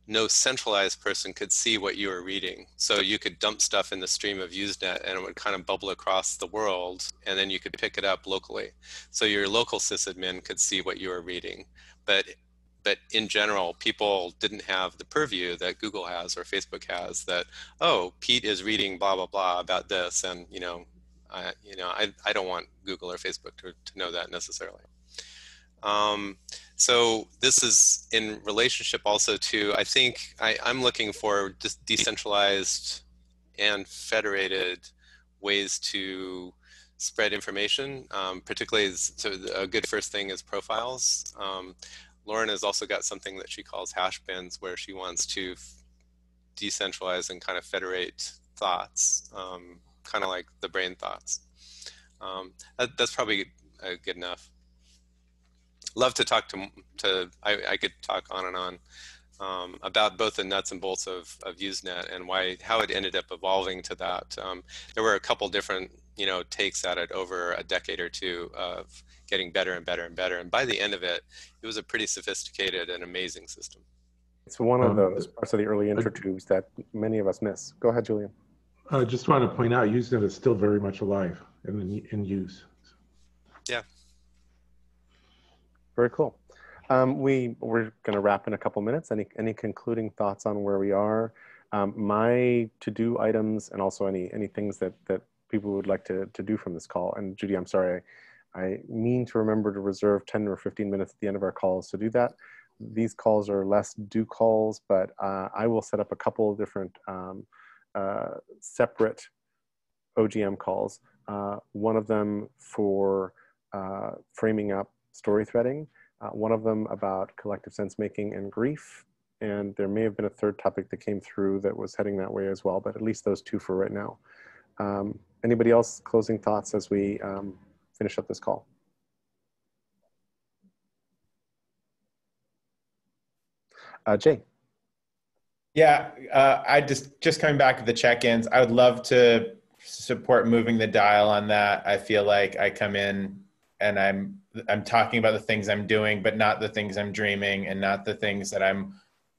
no centralized person could see what you were reading. So you could dump stuff in the stream of Usenet and it would kind of bubble across the world and then you could pick it up locally. So your local sysadmin could see what you were reading. But but in general, people didn't have the purview that Google has or Facebook has that, oh, Pete is reading blah, blah, blah about this. And, you know, I, you know, I, I don't want Google or Facebook to, to know that necessarily. Um, so this is in relationship also to, I think I, am looking for decentralized and federated ways to spread information, um, particularly so a good first thing is profiles. Um, Lauren has also got something that she calls hash bins where she wants to decentralize and kind of federate thoughts, um, kind of like the brain thoughts. Um, that, that's probably uh, good enough love to talk to, to I, I could talk on and on um, about both the nuts and bolts of, of Usenet and why, how it ended up evolving to that. Um, there were a couple different, you know, takes at it over a decade or two of getting better and better and better. And by the end of it, it was a pretty sophisticated and amazing system. It's one of um, those parts of the early intro tubes that many of us miss. Go ahead, Julian. I just want to point out, Usenet is still very much alive and in, in use. Yeah, very cool. Um, we we're going to wrap in a couple minutes. Any any concluding thoughts on where we are? Um, my to-do items and also any any things that that people would like to to do from this call. And Judy, I'm sorry, I, I mean to remember to reserve 10 or 15 minutes at the end of our calls to do that. These calls are less do calls, but uh, I will set up a couple of different um, uh, separate OGM calls. Uh, one of them for uh, framing up story threading, uh, one of them about collective sense making and grief. And there may have been a third topic that came through that was heading that way as well, but at least those two for right now. Um, anybody else closing thoughts as we um, finish up this call? Uh, Jay. Yeah, uh, I just just coming back to the check-ins. I would love to support moving the dial on that. I feel like I come in and I'm I'm talking about the things I'm doing, but not the things I'm dreaming and not the things that I'm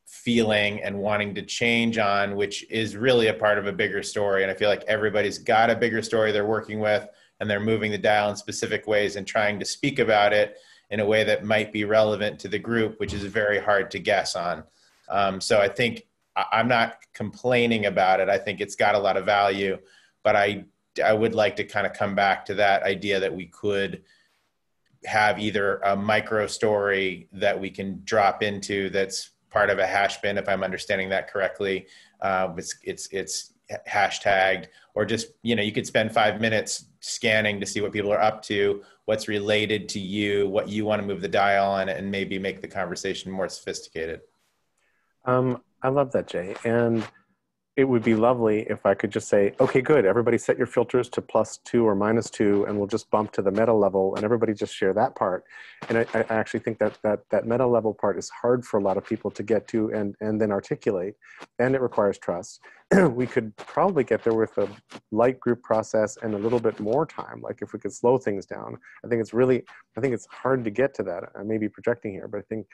feeling and wanting to change on, which is really a part of a bigger story. And I feel like everybody's got a bigger story they're working with and they're moving the dial in specific ways and trying to speak about it in a way that might be relevant to the group, which is very hard to guess on. Um, so I think I'm not complaining about it. I think it's got a lot of value, but I I would like to kind of come back to that idea that we could have either a micro story that we can drop into that's part of a hash bin, if I'm understanding that correctly. Uh, it's, it's, it's hashtagged or just, you know, you could spend five minutes scanning to see what people are up to, what's related to you, what you want to move the dial on and maybe make the conversation more sophisticated. Um, I love that, Jay. And it would be lovely if I could just say, okay, good, everybody set your filters to plus two or minus two, and we'll just bump to the meta level, and everybody just share that part. And I, I actually think that, that that meta level part is hard for a lot of people to get to and, and then articulate, and it requires trust. (clears throat) we could probably get there with a light group process and a little bit more time, like if we could slow things down. I think it's really, I think it's hard to get to that. I may be projecting here, but I think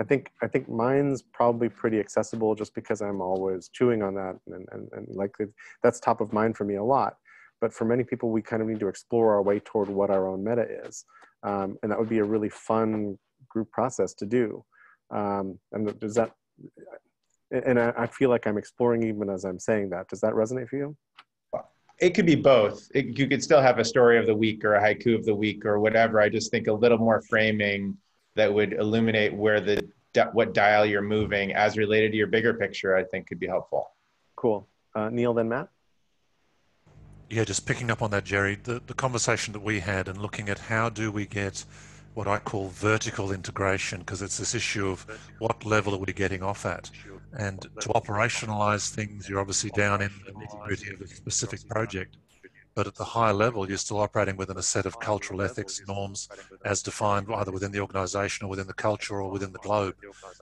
I think I think mine's probably pretty accessible just because I'm always chewing on that and, and, and like that's top of mind for me a lot. But for many people, we kind of need to explore our way toward what our own meta is. um, and that would be a really fun group process to do. Um, and does that? And I, I feel like I'm exploring even as I'm saying that. Does that resonate for you? it could be both. It, you could still have a story of the week or a haiku of the week or whatever. I just think a little more framing that would illuminate where the what dial you're moving as related to your bigger picture. I think could be helpful. Cool, uh, Neil. Then Matt. Yeah, just picking up on that, Jerry. The the conversation that we had and looking at how do we get what I call vertical integration because it's this issue of what level are we getting off at. And to operationalize things, you're obviously down in the nitty gritty of a specific project. But at the higher level, you're still operating within a set of cultural ethics norms as defined either within the organization or within the culture or within the globe.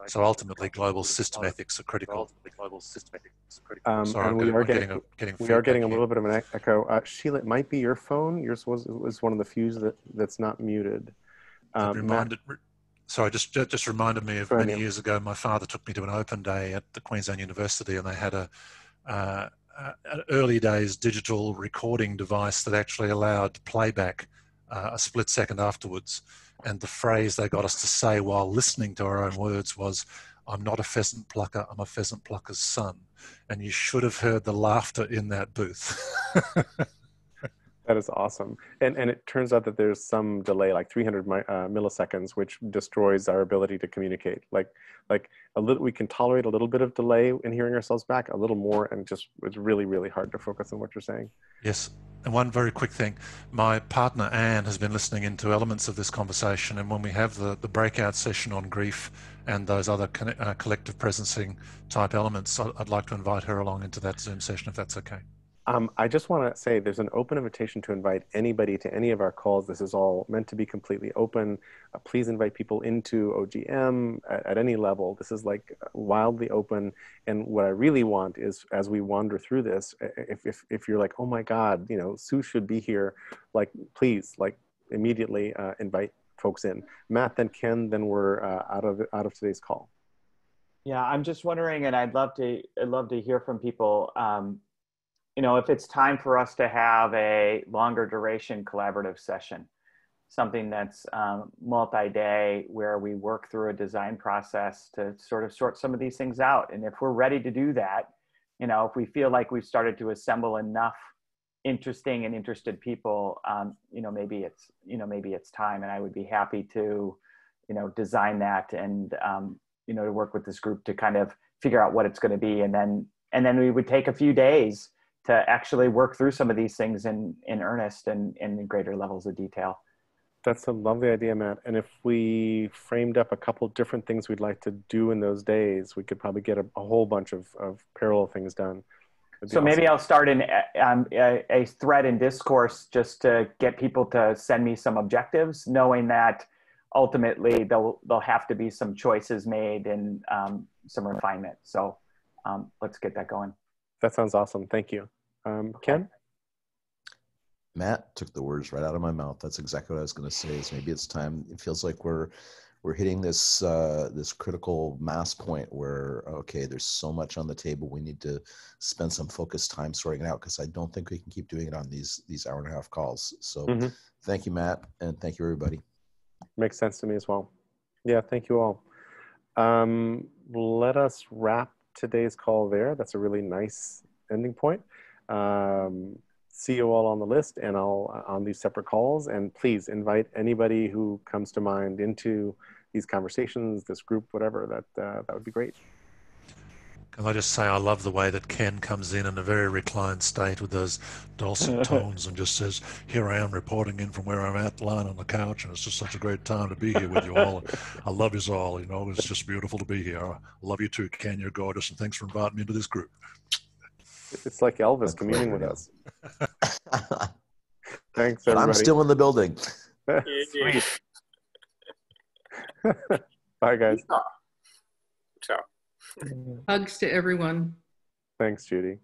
So ultimately, global system ethics are critical. Um, Sorry, and we are getting- getting, getting we are getting a little bit of an echo. Uh, Sheila, it might be your phone. Yours was was one of the few that that's not muted. Um, Matt, reminded, sorry, just just reminded me of many years ago. My father took me to an open day at the Queensland University, and they had a uh, uh, an early days digital recording device that actually allowed playback uh, a split second afterwards. And the phrase they got us to say while listening to our own words was, "I'm not a pheasant plucker. I'm a pheasant plucker's son." And you should have heard the laughter in that booth. (laughs) That is awesome. And and it turns out that there's some delay, like 300 mi- uh, milliseconds, which destroys our ability to communicate. Like like a little, we can tolerate a little bit of delay in hearing ourselves back, a little more, and just it's really really hard to focus on what you're saying. Yes. And one very quick thing. My partner Anne has been listening into elements of this conversation. And when we have the, the breakout session on grief and those other uh, collective presencing type elements, I'd like to invite her along into that Zoom session if that's okay. Um, I just want to say there's an open invitation to invite anybody to any of our calls. This is all meant to be completely open. Uh, please invite people into OGM at, at any level. This is like wildly open. And what I really want is, as we wander through this, if, if, if you're like, oh my God, you know, Sue should be here, like, please, like, immediately uh, invite folks in. Matt, then Ken, then we're uh, out of out of today's call. Yeah, I'm just wondering, and I'd love to, I'd love to hear from people. Um, you know, if it's time for us to have a longer duration collaborative session, something that's um, multi-day, where we work through a design process to sort of sort some of these things out. And if we're ready to do that, you know, if we feel like we've started to assemble enough interesting and interested people, um, you know, maybe it's, you know, maybe it's time. And I would be happy to, you know, design that and, um, you know, to work with this group to kind of figure out what it's going to be. And then, and then we would take a few days to actually work through some of these things in, in earnest and, and in greater levels of detail. That's a lovely idea, Matt. And if we framed up a couple different things we'd like to do in those days, we could probably get a, a whole bunch of, of parallel things done. So maybe. I'll start in um, a, a thread in discourse just to get people to send me some objectives, knowing that ultimately there'll, there'll have to be some choices made and um, some refinement. So um, let's get that going. That sounds awesome. Thank you. Um, Ken? Matt took the words right out of my mouth. That's exactly what I was going to say. Is maybe it's time. It feels like we're we're hitting this uh, this critical mass point where okay, there's so much on the table. We need to spend some focused time sorting it out because I don't think we can keep doing it on these these hour and a half calls. So Mhm. thank you, Matt, and thank you everybody. Makes sense to me as well. Yeah, thank you all. Um, let us wrap today's call there. That's a really nice ending point. Um, see you all on the list and I'll on these separate calls. And please invite anybody who comes to mind into these conversations, this group, whatever. That uh, that would be great. Can I just say I love the way that Ken comes in in a very reclined state with those dulcet (laughs) tones and just says, "Here I am reporting in from where I'm at, lying on the couch, and it's just such a great time to be here with you all. I love you all. You know, it's just beautiful to be here. I love you too, Ken. You're gorgeous, and thanks for inviting me into this group." It's like Elvis communing with us. (laughs) Thanks, But everybody. I'm still in the building. (laughs) Sweet. Bye, guys. Hugs to everyone. Thanks, Judy.